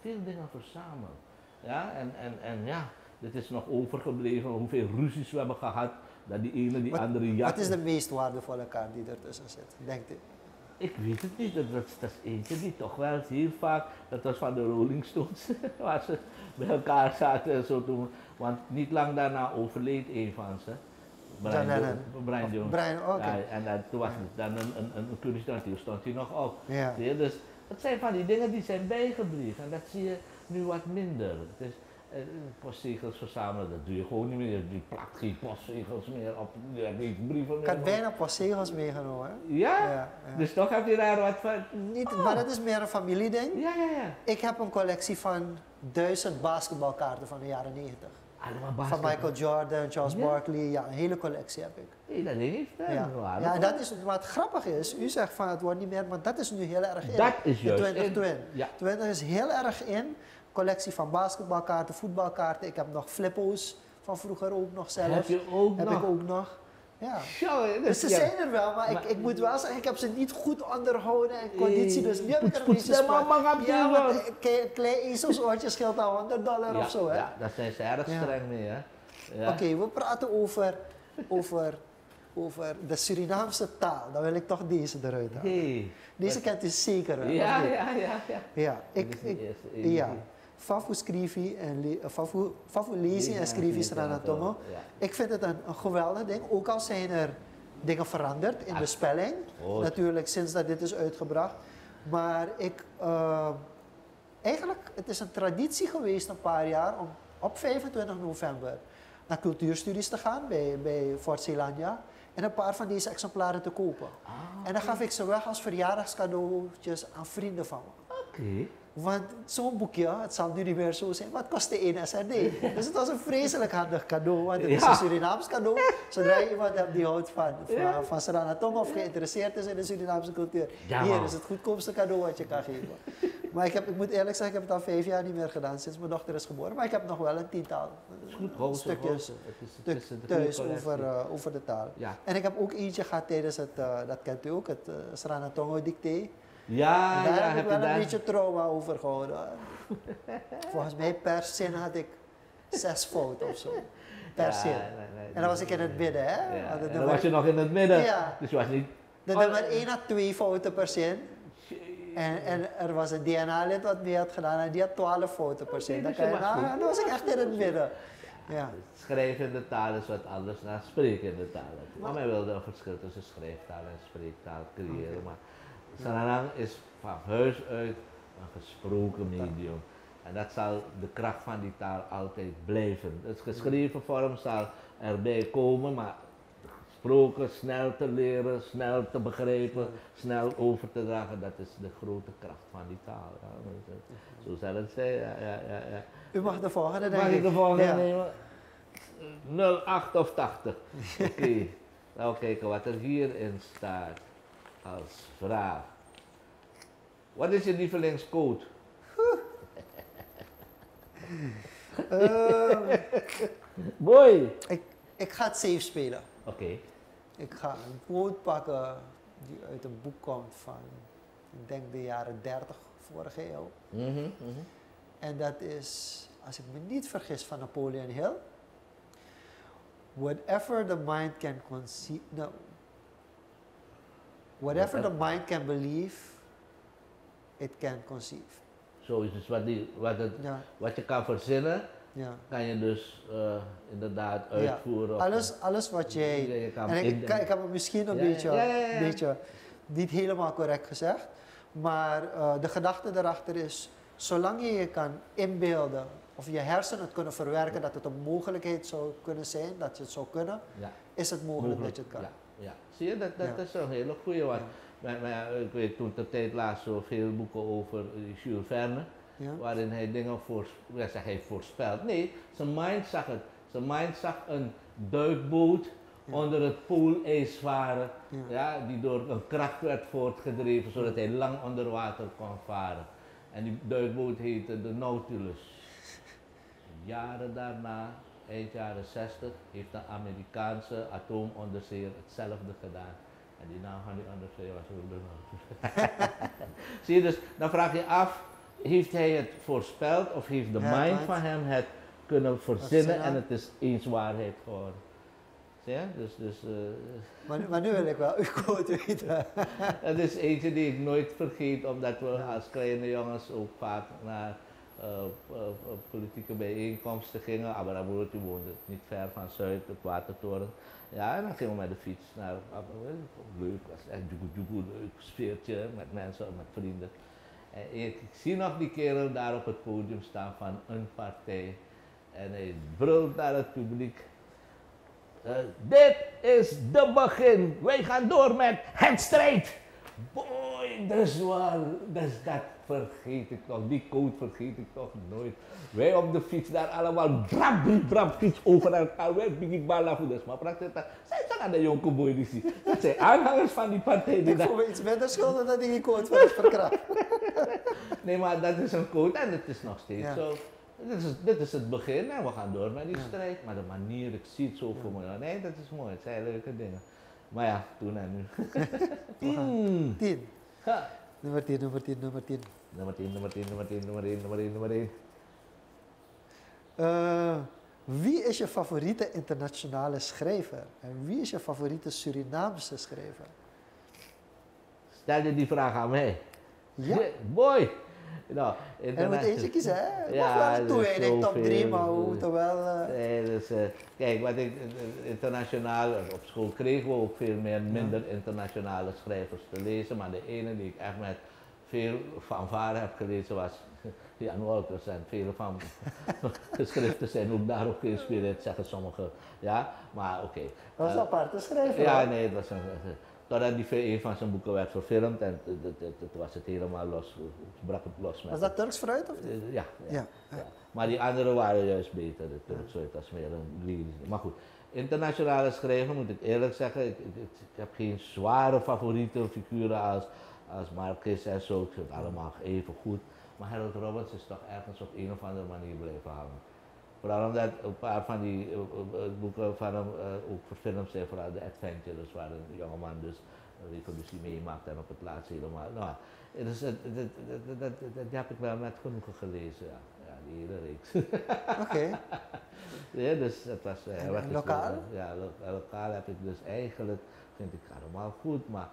veel dingen verzameld. Ja, en, en, en ja, dit is nog overgebleven, hoeveel ruzies we hebben gehad, dat die ene die Wat- andere jat. Wat is de meest waardevolle kaart die ertussen zit, denkt u? Ik weet het niet, dat, dat, dat is eentje die toch wel heel vaak, dat was van de Rolling Stones, *laughs* waar ze bij elkaar zaten en zo toen. Want niet lang daarna overleed een van ze. Brian. Jo- Brian Of Jones. Brian, oké. Ja, en dat, toen was het dan een, een, een stond hij nog op. Ja. Dus dat zijn van die dingen die zijn bijgebleven en dat zie je nu wat minder. Dus, postzegels verzamelen, dat doe je gewoon niet meer. Je plakt geen postzegels meer op, je hebt geen brieven Ik meer. had bijna postzegels meegenomen. Ja? Ja, ja. Dus toch heb je daar wat van? Niet, maar dat is meer een familieding. Ja, ja, ja. Ik heb een collectie van duizend basketbalkaarten van de jaren 90. Allemaal Van. Michael Jordan, Charles Ja. Barkley, ja, een hele collectie heb ik. Hey, dat heeft. Ja, Waar, ja dat is wat grappig is. U zegt van het wordt niet meer, maar dat is nu heel erg in. Dat is juist 2020. in. Ja. 20 is heel erg in. Collectie van basketbalkaarten, voetbalkaarten. Ik heb nog flippo's van vroeger ook nog zelf. Heb je ook Heb nog? ik ook nog. Ja. Dus ze ja. zijn er wel, maar, Maar- ik, ik moet wel zeggen, ik heb ze niet goed onderhouden en conditie. Dus nu heb ik er een beetje maar op Ja, want een klein- ezelsoortje scheelt al 100 dollar ja, of zo. Hè? Ja, daar zijn ze erg streng mee, hè. Oké, we praten over, over, over de Surinaamse taal. Dan wil ik toch deze eruit halen. Hey. Deze kent u zeker wel. Ja, ja, ja, ja. ja. Ik, ja. Fafu scrivi en fafu, fafu lezi en scrivi Sranatomo. Ja. Ik vind het een, een geweldig ding. Ook al zijn er dingen veranderd in de spelling. Goed. Natuurlijk sinds dat dit is uitgebracht. Maar ik, eh, eigenlijk, het is een traditie geweest een paar jaar om op 25 november naar cultuurstudies te gaan bij, bij Fort Zeelandia. En een paar van deze exemplaren te kopen. Ah, En dan gaf ik ze weg als verjaardagscadeautjes aan vrienden van me. Oké. Want zo'n boekje, het zal nu niet meer zo zijn, wat kostte 1 SRD? dus het was een vreselijk handig cadeau, want het is een Surinaams cadeau. Zodra je iemand hebt die houdt van, van, van of geïnteresseerd is in de Surinaamse cultuur. Ja, Hier is het goedkoopste cadeau wat je kan geven. maar ik, heb, ik moet eerlijk zeggen, ik heb het al vijf jaar niet meer gedaan sinds mijn dochter is geboren. Maar ik heb nog wel een tiental goed, stukjes stuk thuis over, eh, over de taal. Ja. En ik heb ook eentje gehad tijdens het, eh, dat kent u ook, het uh, Sranatongo dicté. Ja, daar ja, heb ik wel een daar... beetje trauma over gehouden. Volgens mij per zin had ik zes fouten of zo. Per Ja, zin. nee, nee, En dan was ik in het midden, hè? Ja, en dan was je nog in het midden. Ja. Dus je was niet... De Oh, nummer 1 had twee fouten per zin. En, en er was een DNA-lid wat mee had gedaan en die had 12 fouten per zin. Oké, Dan, nou, dan was ik echt in het midden. Ja. Schrijven in de taal is wat anders dan spreken in de taal. Maar men wilde een verschil tussen schrijftaal en spreektaal creëren. Maar Saranang is van huis uit een gesproken medium. En dat zal de kracht van die taal altijd blijven. Het geschreven vorm zal erbij komen, maar gesproken, snel te leren, snel te begrijpen, snel over te dragen, dat is de grote kracht van die taal. Ja. Zo zal het zijn. Ja, ja. U mag de volgende denk Mag ik de volgende nemen? 08 of 80. *laughs* Oké, nou kijken wat er hierin staat als vraag. Wat is je lievelingscode? *laughs* Ehm, Boy! ik, ik ga het safe spelen. Oké, Ik ga een quote pakken die uit een boek komt van, ik denk de jaren 30 vorige eeuw. Mhm. En dat is, als ik me niet vergis, van Napoleon Hill. Whatever the mind can conceive, no. Whatever the mind can believe, it can conceive. Zo is dus wat, die, wat, het, Ja, wat je kan verzinnen, ja. kan je dus eh, inderdaad Ja. uitvoeren. of- Alles, alles wat jij. Je en ik, ik, heb het misschien een beetje, beetje niet helemaal correct gezegd. Maar eh, de gedachte erachter is, zolang je je kan inbeelden of je hersenen het kunnen verwerken dat het een mogelijkheid zou kunnen zijn, dat je het zou kunnen, is het mogelijk, dat je het kan. Ja. Zie je, dat, dat Ja. is een hele goede. Want Ja. maar, maar, ik weet toen de tijd laatst zo veel boeken over eh, Jules Verne, waarin hij dingen voor, ja, zeg hij voorspelt. Nee, zijn mind zag het. Zijn mind zag een duikboot onder het poolijs varen, Ja. ja, die door een kracht werd voortgedreven, zodat hij lang onder water kon varen. En die duikboot heette de Nautilus. Jaren daarna, eind jaren 60, heeft de Amerikaanse atoomonderzeeër hetzelfde gedaan. En die naam van die onderzeeër was ook. *laughs* Zie je dus, dan vraag je af, heeft hij het voorspeld of heeft de Ja, mind van hem het kunnen verzinnen en het is eens waarheid geworden. Zie je? Dus, dus eh, Maar, maar nu wil ik wel uw quote weten. *laughs* dat is eentje die ik nooit vergeet, omdat we als kleine jongens ook vaak naar politieke bijeenkomsten gingen. Die woonde niet ver van Zuid, op Watertoren. Ja, en dan gingen we met de fiets naar. Leuk, was echt joegoe, leuk sfeertje met mensen, met vrienden. En ik, ik zie nog die kerel daar op het podium staan van een partij. En hij brult naar het publiek. Eh, dit is de begin. Wij gaan door met het strijd. Boy, dus waar, dus dat vergeet ik nog. Die code vergeet ik toch nooit. Wij op de fiets daar allemaal brap, brap, fiets over elkaar. Wij biggie balafu, dus maar praktisch dat. Zij zijn aan de jonge boy die zie. Dat zijn aanhangers van die partij die Ik daar voel me iets minder schuldig dat die quote van het verkracht. *laughs* Nee, maar dat is een code en het is nog steeds Ja. zo. Dit is, dit is het begin en we gaan door met die strijd. Maar de manier, ik zie het zo voor me. Nee, dat is mooi. Het zijn leuke dingen. Maar ja, toen en nu. Tien. 10. Ha. Nummer 10, nummer 10, nummer 10. Nummer 10, nummer 10, nummer 10, nummer 1, nummer 1, nummer 1. Eh, wie is je favoriete internationale schrijver? En wie is je favoriete Surinaamse schrijver? Stel je die vraag aan mij. Ja. Boy. *laughs* Nou, En je moet eentje kiezen, hè? Ja, wel toewijding, is top 3, zoveel. maar we moeten wel... eh, Nee, dus, eh, kijk, wat ik eh, internationaal, op school kregen we ook veel meer, minder internationale schrijvers te lezen. Maar de ene die ik echt met veel fanfare heb gelezen was *laughs* Jan Wolters. En vele van *laughs* geschriften zijn ook daarop geïnspireerd, zeggen sommigen. Ja, maar oké. dat was een aparte schrijver. ja, nee, het was een, eh, totdat die ve- een van zijn boeken werd verfilmd en toen was het helemaal los, brak het los met Was dat Turks fruit of eh, ja, ja, Ja. Maar die andere waren juist beter. De Turks uit was meer een lyrisch. Maar goed, internationale schrijver moet ik eerlijk zeggen. Ik, ik, heb geen zware favoriete figuren als, als Marquez en zo. Ik vind het allemaal even goed. Maar Harold Roberts is toch ergens op een of andere manier blijven hangen. Vooral omdat een paar van die eh, eh, eh, boeken van hem ook verfilmd zijn, vooral de Adventures, waar een jongeman dus revolutie meemaakt en op het laatst helemaal. Nou, dus, het- het- het- die heb ik wel met genoegen gelezen, ja. ja die hele reeks. *laughs* Oké. ja, dus het was... eh, lokaal? ja, lo- lokaal heb ik dus eigenlijk, vind ik allemaal goed, maar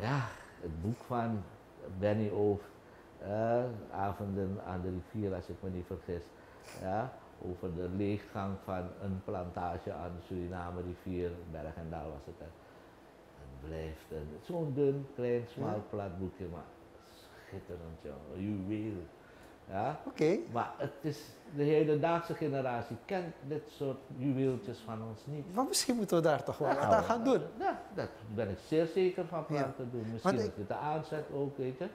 ja, het boek van Benny Oof, Avonden aan de rivier, als ik me niet vergis, ja, over de leeggang van een plantage aan de Suriname rivier, Berg en Dal was het. Hè. Een blijft een- zo'n dun, klein, smal, plat boekje, maar schitterend, joh. Juweel. Ja? Oké. Maar het is, de hedendaagse generatie kent dit soort juweeltjes van ons niet. Maar misschien moeten we daar toch wel wat aan gaan doen. Ja, daar ben ik zeer zeker van plan Ja. te doen. Misschien ik- dit de aanzet ook, weet je.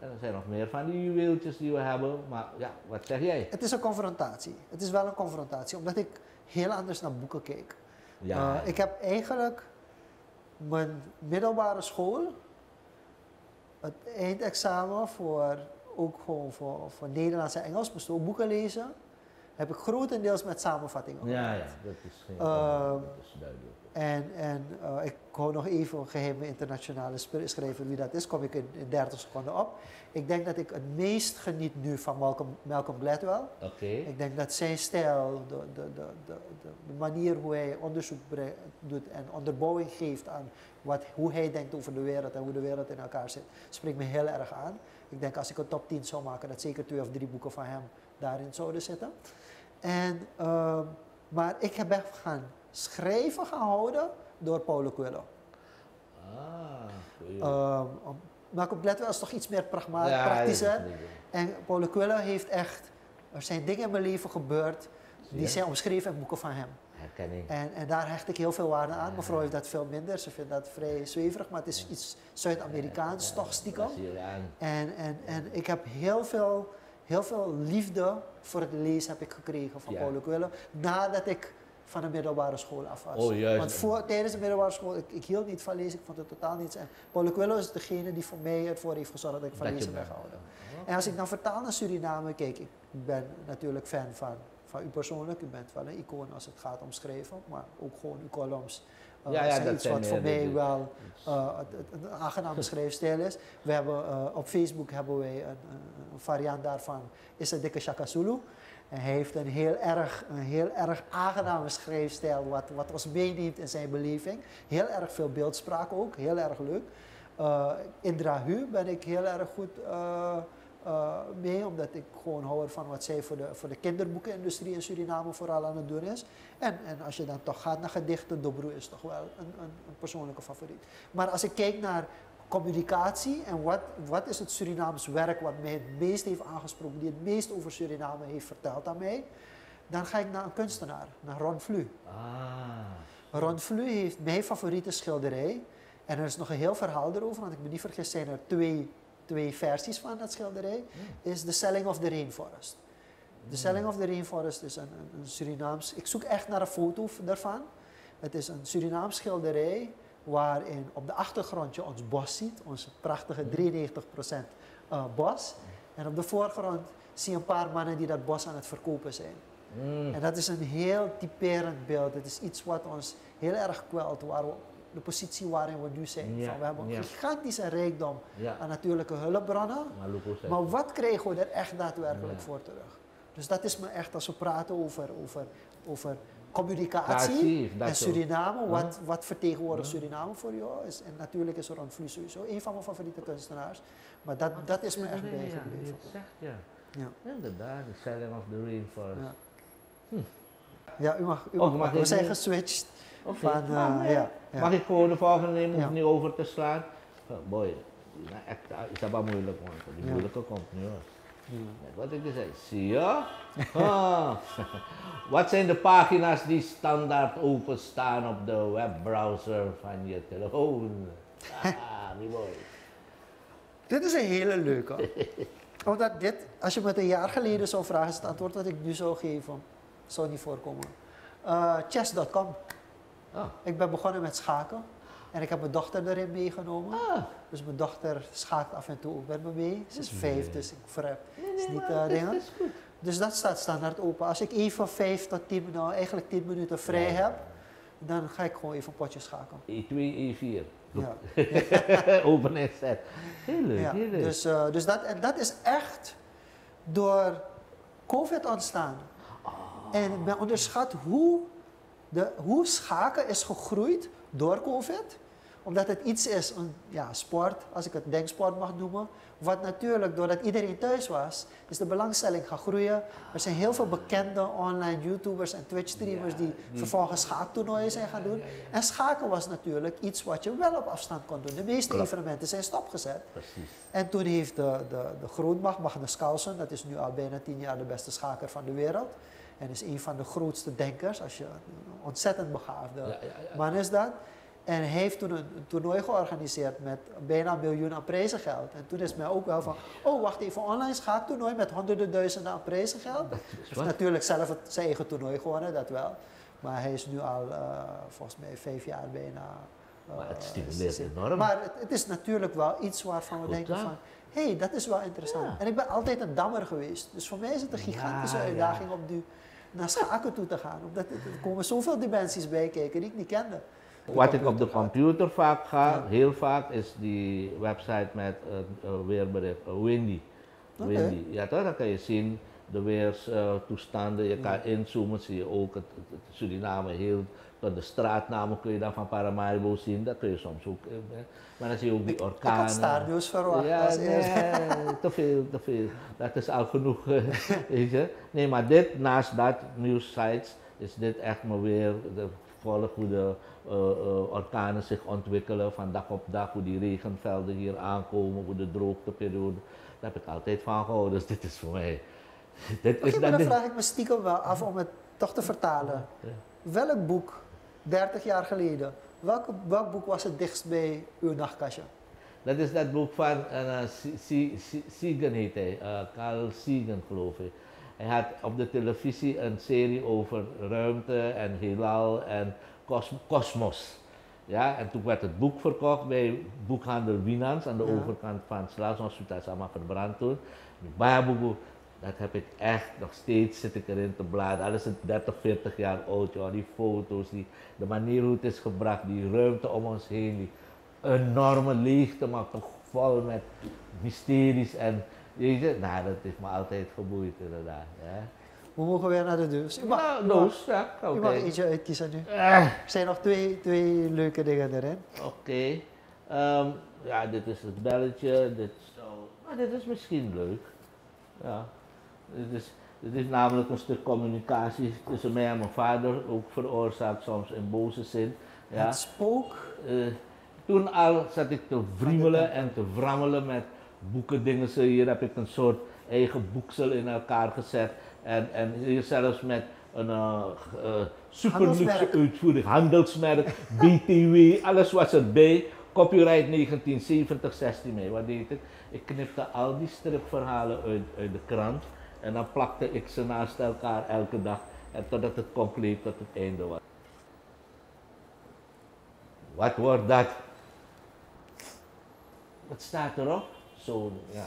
En er zijn nog meer van die juweeltjes die we hebben, maar ja, wat zeg jij? Het is een confrontatie. Het is wel een confrontatie, omdat ik heel anders naar boeken keek. Ja, Eh, ik heb eigenlijk mijn middelbare school, het eindexamen voor, ook gewoon voor, voor Nederlands en Engels, moest ook boeken lezen, heb ik grotendeels met samenvattingen ja, ja, dat is geen Ehm, dat is duidelijk. En, en eh, ik hou nog even een geheime internationale schrijver wie dat is, kom ik in, in 30 seconden op. Ik denk dat ik het meest geniet nu van Malcolm, Malcolm Gladwell. Oké, Ik denk dat zijn stijl, de, de, de, de, manier hoe hij onderzoek doet en onderbouwing geeft aan wat, hoe hij denkt over de wereld en hoe de wereld in elkaar zit, spreekt me heel erg aan. Ik denk als ik een top 10 zou maken, dat zeker twee of drie boeken van hem daarin zouden zitten. En, ehm, maar ik heb echt gaan schrijven gehouden door Paulo Coelho. ah, om- Malcolm Gladwell is toch iets meer pragma- Ja, praktischer. dat is niet, En Paulo Coelho heeft echt, er zijn dingen in mijn leven gebeurd die Ja. zijn omschreven in boeken van hem. Herkenning. En, en daar hecht ik heel veel waarde aan. Mevrouw heeft dat veel minder, ze vindt dat vrij zweverig, maar het is iets Zuid-Amerikaans, toch stiekem. En, en, en ik heb heel veel, heel veel liefde voor het lezen heb ik gekregen van. Paulo Coelho, nadat ik van de middelbare school af was. Oh, juist. Want voor, tijdens de middelbare school, ik, ik hield niet van lezen, ik vond het totaal niets. En Coelho is degene die voor mij ervoor heeft gezorgd dat ik van Dat lezen ben gehouden. En als ik dan vertaal naar Suriname, kijk, ik ben natuurlijk fan van, van u persoonlijk. U bent wel een icoon als het gaat om schrijven, maar ook gewoon uw columns. eh, Ja, ja, zijn dat iets zijn wat voor mij wel het- het- een aangename schrijfstijl is. We hebben, eh, op Facebook hebben wij een, een- een variant daarvan, is een dikke Shaka Zulu. Heeft een heel erg, een heel erg aangename schrijfstijl, wat, wat ons meeneemt in zijn beleving. Heel erg veel beeldspraak ook, heel erg leuk. Eh Indra Hu ben ik heel erg goed eh, eh, mee, omdat ik gewoon hou van wat zij voor de, voor de kinderboekenindustrie in Suriname vooral aan het doen is. En, en als je dan toch gaat naar gedichten, Dobro is toch wel een, een, een persoonlijke favoriet. Maar als ik kijk naar communicatie en wat, wat is het Surinaams werk wat mij het meest heeft aangesproken, die het meest over Suriname heeft verteld aan mij, dan ga ik naar een kunstenaar, naar Ron Vlu. Ah, Ron Vlu heeft mijn favoriete schilderij. En er is nog een heel verhaal erover, want ik me niet vergis zijn er twee, twee versies van dat schilderij. Is The Selling of the Rainforest. The Selling of the Rainforest is een, een, een Surinaams... Ik zoek echt naar een foto daarvan. Het is een Surinaams schilderij waarin op de achtergrond je ons bos ziet. Ons prachtige 93% eh, bos. En op de voorgrond zie je een paar mannen die dat bos aan het verkopen zijn. mm, En dat is een heel typerend beeld. Het is iets wat ons heel erg kwelt, waar we, de positie waarin we nu zijn. Van, we hebben een gigantische rijkdom aan natuurlijke hulpbronnen, maar wat krijgen we er echt daadwerkelijk voor terug? Dus dat is me echt, als we praten over, over, over communicatie en. Suriname, wat, Ja. wat vertegenwoordigt Suriname voor jou? Is, en natuurlijk is Ron Vlu sowieso een van mijn favoriete kunstenaars, maar dat, dat is me echt Ja, bijgebleven. het zegt, ja. Ja. Inderdaad, the selling of the rainforest. Ja. Ja, u mag, u Oh, mag, mag we zijn geswitcht. Van, eh, nee. ja, ja. Mag ik gewoon de volgende nemen, Ja. om niet over te slaan? Oh, boy, nou, echt, ah, is dat wel moeilijk, man. Die Ja. moeilijke komt nu, hoor. Net Wat ik zei, zie je? Ah. *laughs* Wat zijn de pagina's die standaard openstaan op de webbrowser van je telefoon? *laughs* Ah, die mooi. Dit is een hele leuke. *laughs* Omdat dit, als je me een jaar geleden zou vragen, is het antwoord dat ik nu zou geven, zou niet voorkomen. Eh, chess.com. Ah. Ik ben begonnen met schaken. En ik heb mijn dochter erin meegenomen. Ah, Dus mijn dochter schaakt af en toe ook met me mee. Ze is vijf, Nee. dus ik verheb. nee, is nee, niet, eh, dingen. is goed. Dus dat staat standaard open. Als ik even vijf tot tien, nou eigenlijk tien minuten vrij heb, dan ga ik gewoon even een potje schaken. E2, E4. Ja. *laughs* Open en set. Heel leuk, Ja, heel leuk. dus, eh, dus dat, en dat is echt door COVID ontstaan. En men onderschat hoe, de, hoe schaken is gegroeid door COVID. Omdat het iets is, een ja, sport, als ik het denksport mag noemen. Wat natuurlijk, doordat iedereen thuis was, is de belangstelling gaan groeien. Er zijn heel veel bekende online YouTubers en Twitch-streamers die vervolgens schaaktoernooien zijn gaan doen. En schaken was natuurlijk iets wat je wel op afstand kon doen. De meeste evenementen zijn stopgezet. Precies. En toen heeft de, de, de grootmacht, Magnus Carlsen, dat is nu al bijna tien jaar de beste schaker van de wereld. En is een van de grootste denkers, als je een ontzettend begaafde Ja, ja, ja. man is dat. En heeft toen een, een toernooi georganiseerd met bijna een miljoen aan prijzengeld. En toen is mij ook wel van, oh wacht even, online schaaktoernooi met honderden duizenden aan prijzengeld. Hij natuurlijk zelf het, zijn eigen toernooi gewonnen, dat wel. Maar hij is nu al eh, volgens mij vijf jaar bijna. eh, Maar het stimuleert enorm. Maar het, het is natuurlijk wel iets waarvan we Goed, denken van, hé, hey, dat is wel interessant. Ja. En ik ben altijd een dammer geweest. Dus voor mij is het een gigantische Ja, ja. uitdaging om nu naar schaken toe te gaan. Omdat er er komen zoveel dimensies bij kijken die ik niet kende. Wat ik op de computer vaak ga, Ja. heel vaak, is die website met uh, weerbericht, eh, Windy. Ja, toch? Dan kan je zien de weerstoestanden. je kan inzoomen, zie je ook het, Suriname heel. Tot de straatnamen kun je dan van Paramaribo zien. Dat kun je soms ook. eh, hè. Maar dan zie je ook die Ik had orkanen. Verwacht Ja, nee, *laughs* te veel, te veel. Dat is al genoeg, eh, *laughs* weet je. Nee, maar dit, naast dat, nieuwsites, is dit echt maar weer de volg hoe de eh, eh, orkanen zich ontwikkelen van dag op dag, hoe die regenvelden hier aankomen, hoe de droogteperiode. Daar heb ik altijd van gehouden, dus dit is voor mij. Dit is dan vraag ik me stiekem wel af om het toch te vertalen. Ja. Welk boek, 30 jaar geleden, welk, welk boek was het dichtst bij uw nachtkastje? Dat is dat boek van uh, Sagan heet hij, eh, Carl Sagan geloof ik. Hij had op de televisie een serie over ruimte en heelal en kos- kosmos. Ja, en toen werd het boek verkocht bij boekhandel Wienans aan de Ja. overkant van Slaashospitaal, is allemaal verbrand toen. Bijbelboek, dat heb ik echt nog steeds zit ik erin te bladeren. Al is het 30, 40 jaar oud, joh. die foto's, die, de manier hoe het is gebracht, die ruimte om ons heen, die enorme leegte, maar toch vol met mysteries en weet je, nou dat heeft me altijd geboeid inderdaad. Ja. We mogen weer naar de. U mag, Nou, u mag- ja, oké. mag eentje uitkiezen nu. Eh, Er zijn nog twee, twee leuke dingen erin. Oké. Ehm, ja, dit is het belletje. Dit, maar dit is misschien leuk. Ja. Dit is, dit is namelijk een stuk communicatie tussen mij en mijn vader, ook veroorzaakt soms in boze zin. Ja. Het spook. Eh, toen al zat ik te wriemelen en te wrammelen met boekendingen. Zo, Hier heb ik een soort eigen boeksel in elkaar gezet. En, en hier zelfs met een uh, uh, super luxe uitvoering, handelsmerk, *laughs* BTW, alles was erbij. Copyright 1970, 16 mei. Wat deed ik? Ik knipte al die stripverhalen uit, uit de krant. En dan plakte ik ze naast elkaar elke dag. En totdat het compleet tot het einde was. Wat wordt dat? Wat staat erop? Zo, ja.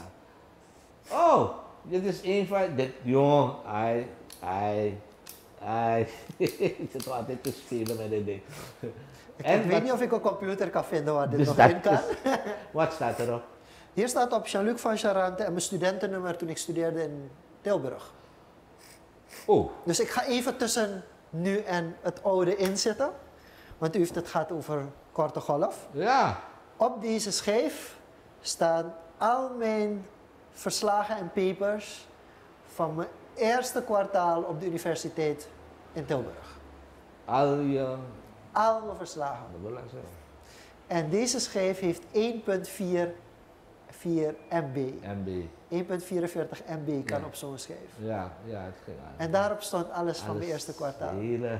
Oh, dit is een van. Dit, jongen, ai, ai, ai. *laughs* ik zit wel altijd te spelen met dit ding. Ik, En weet wat- niet of ik een computer kan vinden waar dit Dus nog in kan. is- *laughs* Wat staat erop? Hier staat op Jean-Luc van Charante en mijn studentennummer toen ik studeerde in Tilburg. Oh, Dus ik ga even tussen nu en het oude inzitten. Want u heeft het gaat over korte golf. ja. Op deze schijf staan al mijn verslagen en papers van mijn eerste kwartaal op de universiteit in Tilburg. Al je. Al mijn verslagen. Dat wil ik zeggen. En deze schijf heeft 1.44 MB. MB. 1.44 MB kan Ja. op zo'n schijf. Ja, ja, het ging aan. En daarop stond alles van mijn eerste kwartaal. Hele.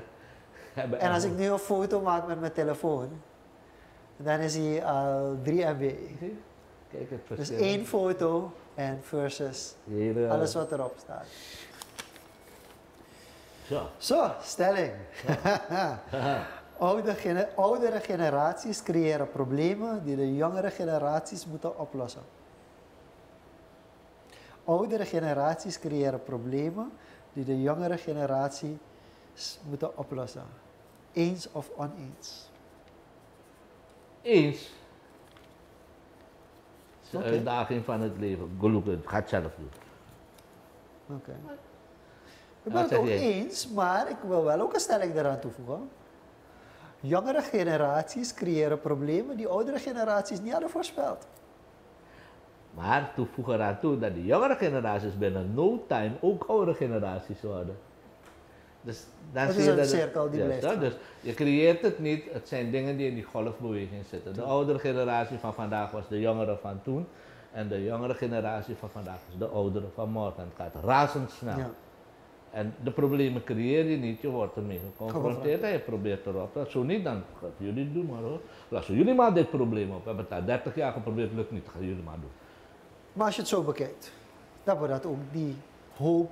*laughs* En als ik nu een foto maak met mijn telefoon, dan is hij al 3 MB. Kijk het Dus verschil. één foto en versus hele- alles wat erop staat. Zo. Zo, stelling. *laughs* Oude gene- oudere generaties creëren problemen die de jongere generaties moeten oplossen. Oudere generaties creëren problemen die de jongere generaties moeten oplossen. Eens of oneens. Eens. Is een Oké. uitdaging van het leven. Gelukkig, het gaat zelf doen. Oké. Ik Wat ben het ook jij? eens, maar ik wil wel ook een stelling eraan toevoegen. jongere generaties creëren problemen die oudere generaties niet hadden voorspeld. Maar toevoeg eraan toe dat de jongere generaties binnen no time ook oude generaties worden. Dus dan Het zie is je een dat het- cirkel die blijft. Dus je creëert het niet, het zijn dingen die in die golfbeweging zitten. De oudere generatie van vandaag was de jongere van toen. En de jongere generatie van vandaag is de oudere van morgen. Het gaat razendsnel. Ja. En de problemen creëer je niet, je wordt ermee geconfronteerd en je probeert erop. Dat zo niet, dan gaan jullie het doen maar hoor. Laten jullie maar dit probleem op. We hebben het al 30 jaar geprobeerd, lukt niet, gaan jullie maar doen. Maar als je het zo bekijkt, dan wordt dat ook die hoop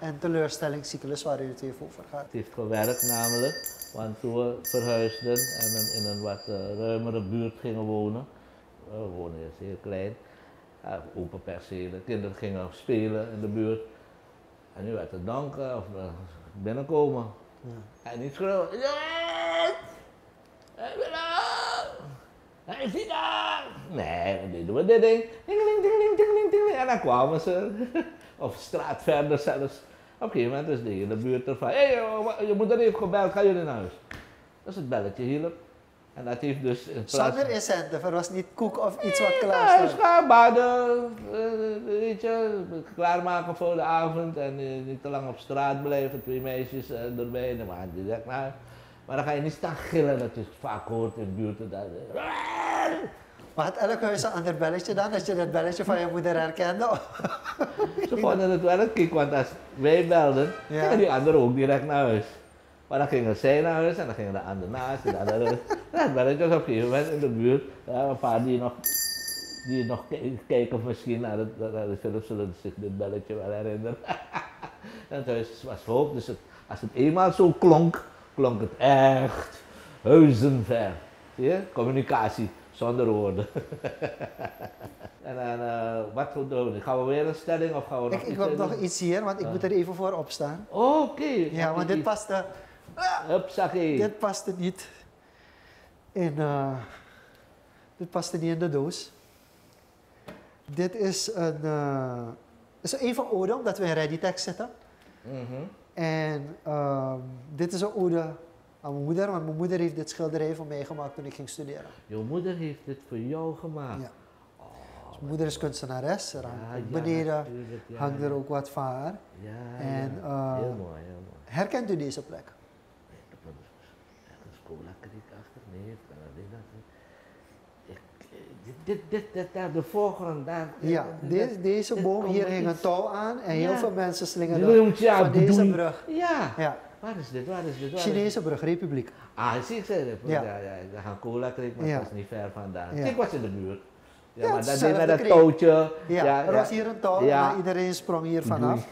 en teleurstellingscyclus waar u het even over gaat. Het heeft gewerkt namelijk, want toen we verhuisden en in een wat eh, ruimere buurt gingen wonen, we wonen eerst heel klein, ja, open percelen, kinderen gingen spelen in de buurt. En nu werd het donker of binnenkomen. Ja. En niet schreeuwen, "Jongens! Hij wil! Hij is daar! Nee, dan deden we dit ding. Tingeling, tingeling, tingeling, tingeling. En dan kwamen ze. *laughs* Of straat verder zelfs. Op een gegeven moment is de hele buurt ervan. Hé, hey, je moeder heeft gebeld, ga jullie naar huis. Dus het belletje hielp. En dat heeft dus in plaats Zonder incentive, er was niet koek of iets wat klaar stond. gaan, baden, eh, weet je, klaarmaken voor de avond en eh, niet te lang op straat blijven, twee meisjes eh, erbij, dan gaan direct naar. Maar dan ga je niet staan gillen, dat je vaak hoort in buurten. Dat, Maar had elk huis een ander belletje dan, als je dat belletje van je moeder herkende? Ze vonden het wel een kick, want als wij belden, Ja. gingen die anderen ook direct naar huis. Maar dan gingen zij naar huis en dan gingen de anderen naast en de. Ja, het belletje was op een gegeven moment in de buurt. Ja, een paar die nog, die nog ke- kijken misschien naar, het, naar de film zullen zich dit belletje wel herinneren. *laughs* en het huis was hoop, dus het, als het eenmaal zo klonk, klonk het echt huizenver. Zie je? Communicatie zonder woorden. *laughs* en dan, eh, wat doen we? Gaan we weer een stelling of gaan we nog Ik, ik wil nog iets hier, want ik Ja. moet er even voor opstaan. Oh, Oké. Ja, want dit paste, Hupsakee. dit paste niet in, eh, dit paste niet in de doos. Dit is een, eh, is even een ode, omdat we in Readytext zitten. Mhm. En ehm, dit is een ode aan mijn moeder, want mijn moeder heeft dit schilderij voor mij gemaakt toen ik ging studeren. Jouw moeder heeft dit voor jou gemaakt. Ja. Dus mijn moeder is kunstenares, er hangt Ja, beneden ja, hangt er ook wat van haar. Ja, En, eh, heel mooi, heel mooi. Herkent u deze plek? Cola creek achter. Eh, dit, dit, dit, daar, de voorgrond daar. Ja, deze dit boom, hier hing een touw aan en heel veel mensen slingerden van deze brug. Ja. Ja, Waar is dit? Waar is dit? Waar is Chinese brug, Republiek. Ah, zie ik het. Ja. Ja. Ja, gaan cola kreeg, maar dat is niet ver vandaan. Ik was in de buurt. Ja, Ja, maar dat deed met dat touwtje. Ja, er was hier een touw en iedereen sprong hier vanaf.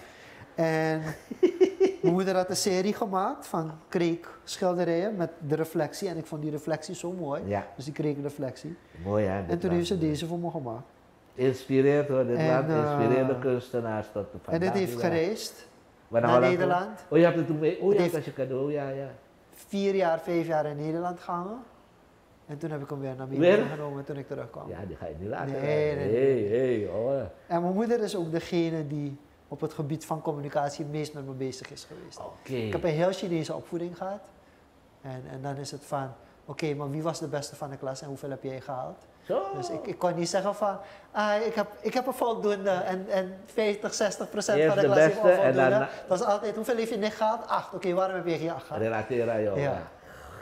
En *laughs* mijn moeder had een serie gemaakt van kreekschilderijen met de reflectie. En ik vond die reflectie zo mooi. Ja, Dus die kreekreflectie. mooi hè. En toen heeft ze deze voor me gemaakt. Inspireert hoor, dit En, land eh, inspireerde kunstenaars tot de En vandaag. dit heeft gereisd naar? Nederland. Oh, je hebt het toen mee? Oh, Het ja, dat je cadeau, ja, ja. Vier jaar, vijf jaar in Nederland gehangen. En toen heb ik hem weer naar? Nederland genomen toen ik terugkwam. Ja, die ga je niet laten. Nee, nee, nee. hey, hey, oh. En mijn moeder is ook degene die op het gebied van communicatie het meest met me bezig is geweest. Oké. Ik heb een heel Chinese opvoeding gehad. En, en dan is het van, oké, maar wie was de beste van de klas en hoeveel heb jij gehaald? Zo. Dus ik, ik kon niet zeggen van, ah, ik, heb, ik heb een voldoende en, en 50, 60 procent van de de klas heeft onvoldoende. Dat is altijd, hoeveel heb je niet gehaald? Acht. Oké, waarom heb je geen acht gehad? Relateren aan jou. Ja.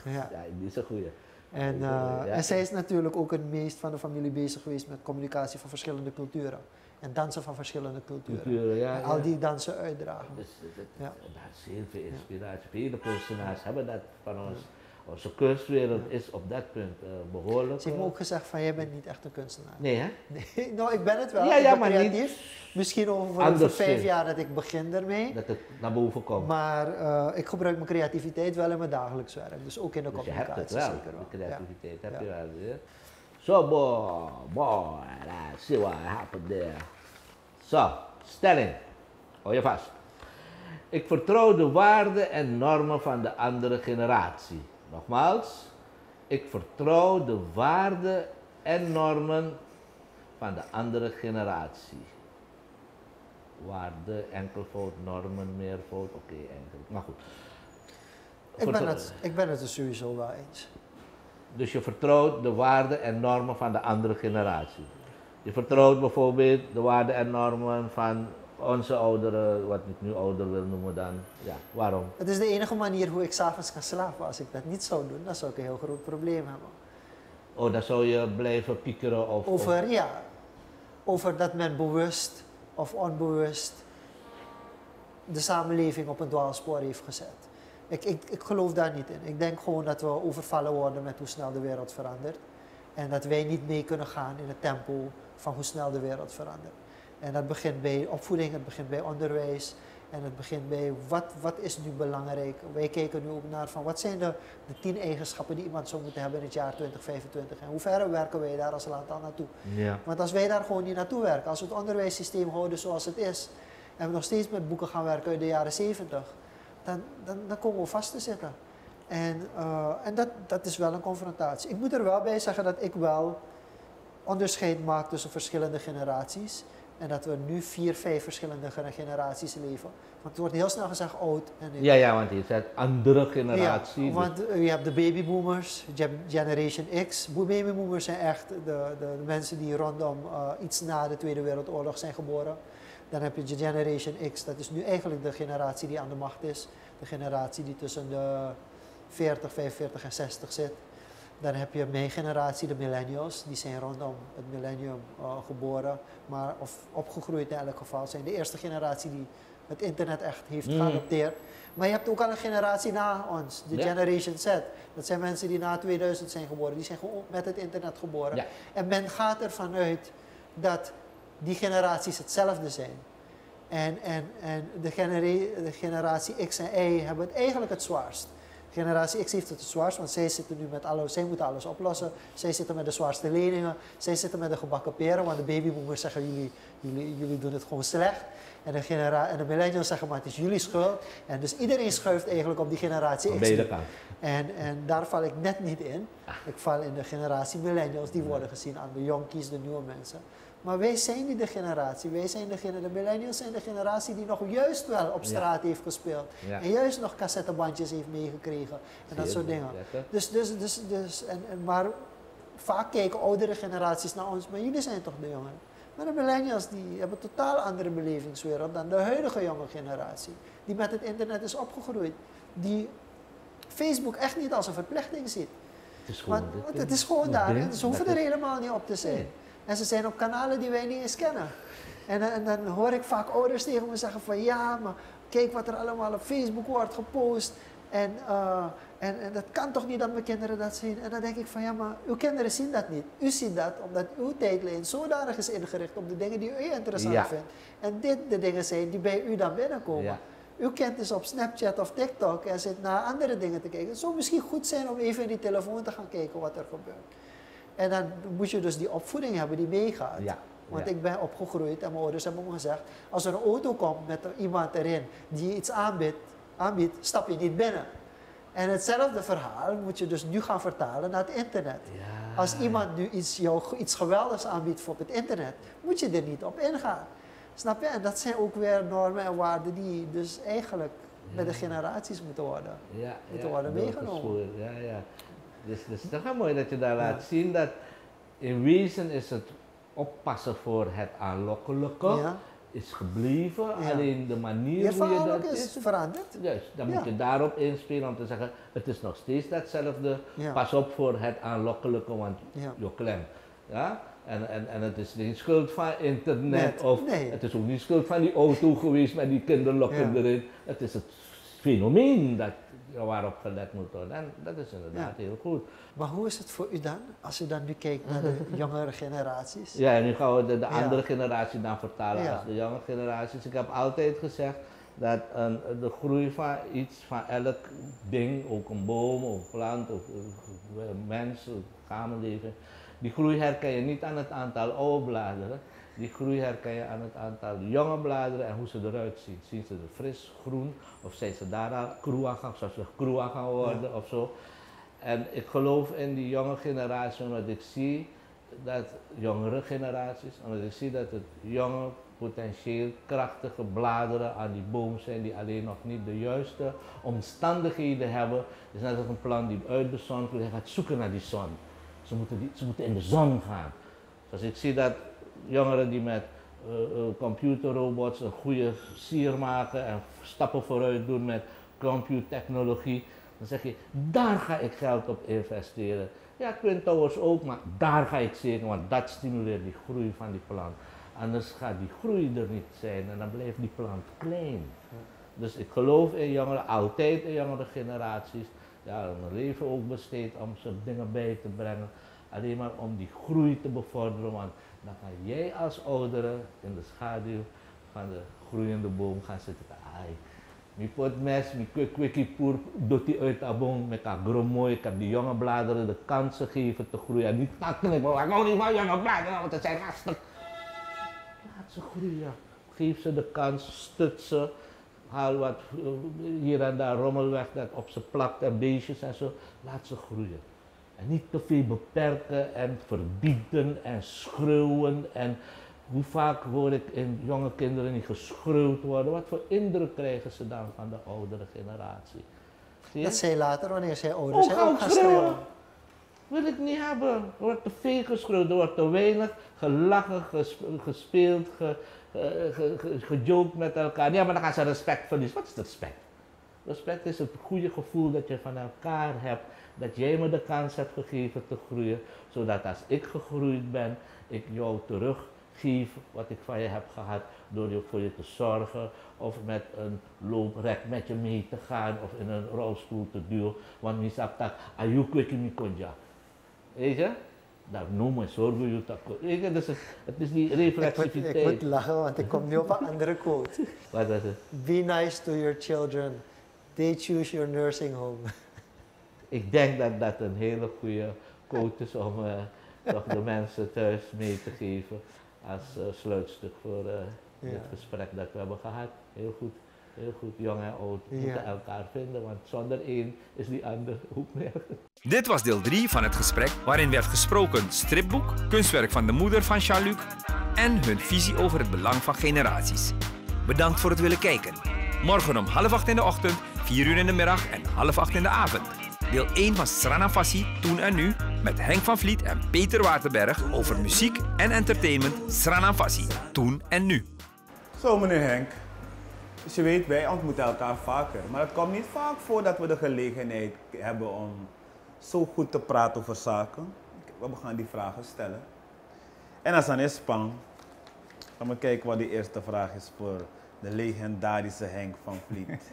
Ja. Ja. die is een goeie. En, eh, ja. en zij is natuurlijk ook het meest van de familie bezig geweest met communicatie van verschillende culturen. En dansen van verschillende culturen. Culturen, ja. en al die dansen uitdragen. Dus, dat, Ja. dat is heel veel inspiratie. Vele kunstenaars hebben dat van ons. Onze kunstwereld is op dat punt eh, behoorlijk. Ze heeft me eh, ook gezegd van, jij bent niet echt een kunstenaar. Nee, hè? *laughs* Nee, nou, ik ben het wel. Ja, ik ja, maar niet creatief. Misschien over, over anders vijf zin. jaar dat ik begin ermee. Dat het naar boven komt. Maar eh, ik gebruik mijn creativiteit wel in mijn dagelijks werk. Dus ook in de dus je communicatie hebt het wel, zeker wel. de Ja. creativiteit heb je wel. Zo, boy, boy, let's see what happened there. Zo, stelling. Hou je vast. Ik vertrouw de waarden en normen van de andere generatie. Nogmaals, ik vertrouw de waarden en normen van de andere generatie. Waarde, enkelvoud, normen, meervoud, oké, enkel. Maar goed. Ik ben, het, ik ben het er sowieso wel eens. Dus je vertrouwt de waarden en normen van de andere generatie. Je vertrouwt bijvoorbeeld de waarden en normen van onze ouderen, wat ik nu ouder wil noemen dan. Ja, waarom? Het is de enige manier hoe ik s'avonds kan slapen. Als ik dat niet zou doen, dan zou ik een heel groot probleem hebben. Oh, dan zou je blijven piekeren of... of- Over, ja, over dat men bewust of onbewust de samenleving op een dwaalspoor heeft gezet. Ik, ik, ik geloof daar niet in. Ik denk gewoon dat we overvallen worden met hoe snel de wereld verandert. En dat wij niet mee kunnen gaan in het tempo van hoe snel de wereld verandert. En dat begint bij opvoeding, het begint bij onderwijs. En het begint bij wat, wat is nu belangrijk. Wij kijken nu ook naar van wat zijn de, de tien eigenschappen die iemand zou moeten hebben in het jaar 2025. En hoe ver werken wij daar als land al naartoe. Ja. Want als wij daar gewoon niet naartoe werken, als we het onderwijssysteem houden zoals het is, en we nog steeds met boeken gaan werken uit de jaren 70, dan, dan, dan komen we vast te zitten. En, eh, en dat, dat is wel een confrontatie. Ik moet er wel bij zeggen dat ik wel onderscheid maak tussen verschillende generaties. En dat we nu vier, vijf verschillende gene- generaties leven. Want het wordt heel snel gezegd oud en. Ja, ja, want je zegt andere generatie. Ja, dus- want eh, je hebt de babyboomers, Gen- Generation X. Bo- Babyboomers zijn echt de, de, de mensen die rondom eh, iets na de Tweede Wereldoorlog zijn geboren. Dan heb je de Generation X, dat is nu eigenlijk de generatie die aan de macht is. De generatie die tussen de 40, 45 en 60 zit. Dan heb je mijn generatie, de millennials, die zijn rondom het millennium eh, geboren, maar of opgegroeid in elk geval. Zijn de eerste generatie die het internet echt heeft Mm. geadopteerd. Maar je hebt ook al een generatie na ons, de Ja. Generation Z. Dat zijn mensen die na 2000 zijn geboren, die zijn gewoon met het internet geboren. Ja. En men gaat ervan uit dat die generaties hetzelfde zijn. En, en, en de generatie X en Y hebben het eigenlijk het zwaarst. Generatie X heeft het het zwaarst, want zij zitten nu met alles, zij moeten alles oplossen. Zij zitten met de zwaarste leningen, zij zitten met de gebakken peren, want de babyboomers zeggen jullie, jullie, jullie doen het gewoon slecht. En de, genera- en de millennials zeggen maar het is jullie schuld. En dus iedereen schuift eigenlijk op die generatie X. En, en daar val ik net niet in. Ik val in de generatie millennials, die worden gezien aan de jonkies, de nieuwe mensen. Maar wij zijn niet de generatie. Wij zijn de, de millennials zijn de generatie die nog juist wel op straat heeft gespeeld. Ja. En juist nog cassettebandjes heeft meegekregen. En dat soort dingen. Dus, dus, dus, dus en, en, maar vaak kijken oudere generaties naar ons, maar jullie zijn toch de jongeren. Maar de millennials die hebben een totaal andere belevingswereld dan de huidige jonge generatie. Die met het internet is opgegroeid. Die Facebook echt niet als een verplichting ziet. Het is gewoon Want, het is gewoon daar. ze hoeven er helemaal niet op te zijn. Nee. En ze zijn op kanalen die wij niet eens kennen. En, eh, en dan hoor ik vaak ouders tegen me zeggen van ja, maar kijk wat er allemaal op Facebook wordt gepost. En, eh, en, en dat kan toch niet dat mijn kinderen dat zien. En dan denk ik van ja, maar uw kinderen zien dat niet. U ziet dat omdat uw tijdlijn zodanig is ingericht op de dingen die u interessant Ja. vindt. En dit de dingen zijn die bij u dan binnenkomen. Ja. Uw kind is op Snapchat of TikTok en zit naar andere dingen te kijken. Het zou misschien goed zijn om even in die telefoon te gaan kijken wat er gebeurt. En dan moet je dus die opvoeding hebben die meegaat. Ja, Want ja. ik ben opgegroeid en mijn ouders hebben me gezegd, als er een auto komt met iemand erin die je iets aanbiedt, aanbiedt, stap je niet binnen. En hetzelfde verhaal moet je dus nu gaan vertalen naar het internet. Ja. Als iemand nu iets, jou iets geweldigs aanbiedt voor op het internet, moet je er niet op ingaan. Snap je? En dat zijn ook weer normen en waarden die dus eigenlijk met de generaties moeten worden. ja, moeten ja, worden meegenomen. Ja, ja. Dus, dus is wel mooi dat je daar laat zien dat in wezen is het oppassen voor het aanlokkelijke is gebleven. Ja. Alleen de manier Je hoe je dat is veranderd. Juist, dan Ja. moet je daarop inspelen om te zeggen, het is nog steeds datzelfde. Ja. Pas op voor het aanlokkelijke, want je klem. Ja? En, en, en het is niet schuld van internet Net, of nee. het is ook niet schuld van die auto geweest met die kinderlokken erin. Het is het fenomeen dat, waarop gelet moet worden. En dat is inderdaad heel goed. Maar hoe is het voor u dan, als u dan nu kijkt naar de *laughs* jongere generaties? Ja, nu gaan we de, de Ja. andere generatie dan vertalen als de jonge generaties. Ik heb altijd gezegd dat een, de groei van iets, van elk ding, ook een boom of plant of eh, mens, of samenleving, die groei herken je niet aan het aantal oude bladeren. Die groei herken je aan het aantal jonge bladeren en hoe ze eruit zien. Zien ze er fris, groen of zijn ze daar al kroa gaan, zoals ze kroa gaan worden of zo. En ik geloof in die jonge generatie, omdat ik zie dat jongere generaties, omdat ik zie dat het jonge, potentieel krachtige bladeren aan die boom zijn die alleen nog niet de juiste omstandigheden hebben. Het is net als een plant die uit de zon komt, hij gaat zoeken naar die zon. Ze moeten, moeten in de zon gaan. Zoals ik zie dat jongeren die met uh, uh, computerrobots een goede sier maken en stappen vooruit doen met computertechnologie, dan zeg je, daar ga ik geld op investeren. Ja, Twin Towers ook, maar daar ga ik zeker, want dat stimuleert die groei van die plant. Anders gaat die groei er niet zijn en dan blijft die plant klein. Dus ik geloof in jongeren, altijd in jongere generaties. Ja, mijn leven ook besteed om ze dingen bij te brengen. Alleen maar om die groei te bevorderen, want dan kan jij als oudere in de schaduw van de groeiende boom gaan zitten. Ai, mi pot mes, mi kwik kwikkie poer, doet die uit boom met haar gromooi. Ik heb die jonge bladeren de kansen geven te groeien. En niet maar ik hou niet van jonge bladeren, want het zijn lastig. Laat ze groeien. Geef ze de kans, stut ze. Haal wat eh, hier en daar rommel weg dat op ze plakt en beestjes en zo. Laat ze groeien. En niet te veel beperken en verbieden en schreeuwen. En hoe vaak hoor ik in jonge kinderen die geschreeuwd worden. Wat voor indruk krijgen ze dan van de oudere generatie? Zie je? Dat zij later, wanneer zij ouder zijn, ook gaan schreeuwen. schreeuwen. Wil ik niet hebben. Er wordt te veel geschreeuwd, er wordt te weinig gelachen, ges- gespeeld, ge, eh, ge, ge- gejoked met elkaar. Ja, maar dan gaan ze respect verliezen. Wat is respect? Respect is het goede gevoel dat je van elkaar hebt. Dat jij me de kans hebt gegeven te groeien. Zodat als ik gegroeid ben, ik jou teruggeef wat ik van je heb gehad. Door je voor je te zorgen. Of met een looprek met je mee te gaan. Of in een rolstoel te duwen. Want mi sap tak, ayu kweki mi konja. Weet je? Dat noem ik zorgen je tak. Weet je, dus het, is die Ik moet, ik reflexiviteit. moet lachen, want ik kom nu op een andere quote. *laughs* Wat is het? Be nice to your children. They choose your nursing home. *laughs* Ik denk dat dat een hele goede quote is om eh, toch de mensen thuis mee te geven als eh, sluitstuk voor eh, Ja. dit gesprek dat we hebben gehad. Heel goed, heel goed. Jong en oud Ja. moeten elkaar vinden, want zonder één is die ander *laughs* ook nergens. Dit was deel 3 van het gesprek waarin werd gesproken stripboek, kunstwerk van de moeder van Jean-Luc en hun visie over het belang van generaties. Bedankt voor het willen kijken. Morgen om half acht in de ochtend, 4 uur in de middag en half acht in de avond. Deel 1 van Strana Fassi, Toen en Nu, met Henk van Vliet en Peter Waterberg over muziek en entertainment Strana Fassi, Toen en Nu. Zo, meneer Henk. Je weet, wij ontmoeten elkaar vaker. Maar het komt niet vaak voor dat we de gelegenheid hebben om zo goed te praten over zaken. We gaan die vragen stellen. En als dan is Pan, gaan we kijken wat de eerste vraag is voor de legendarische Henk van Vliet.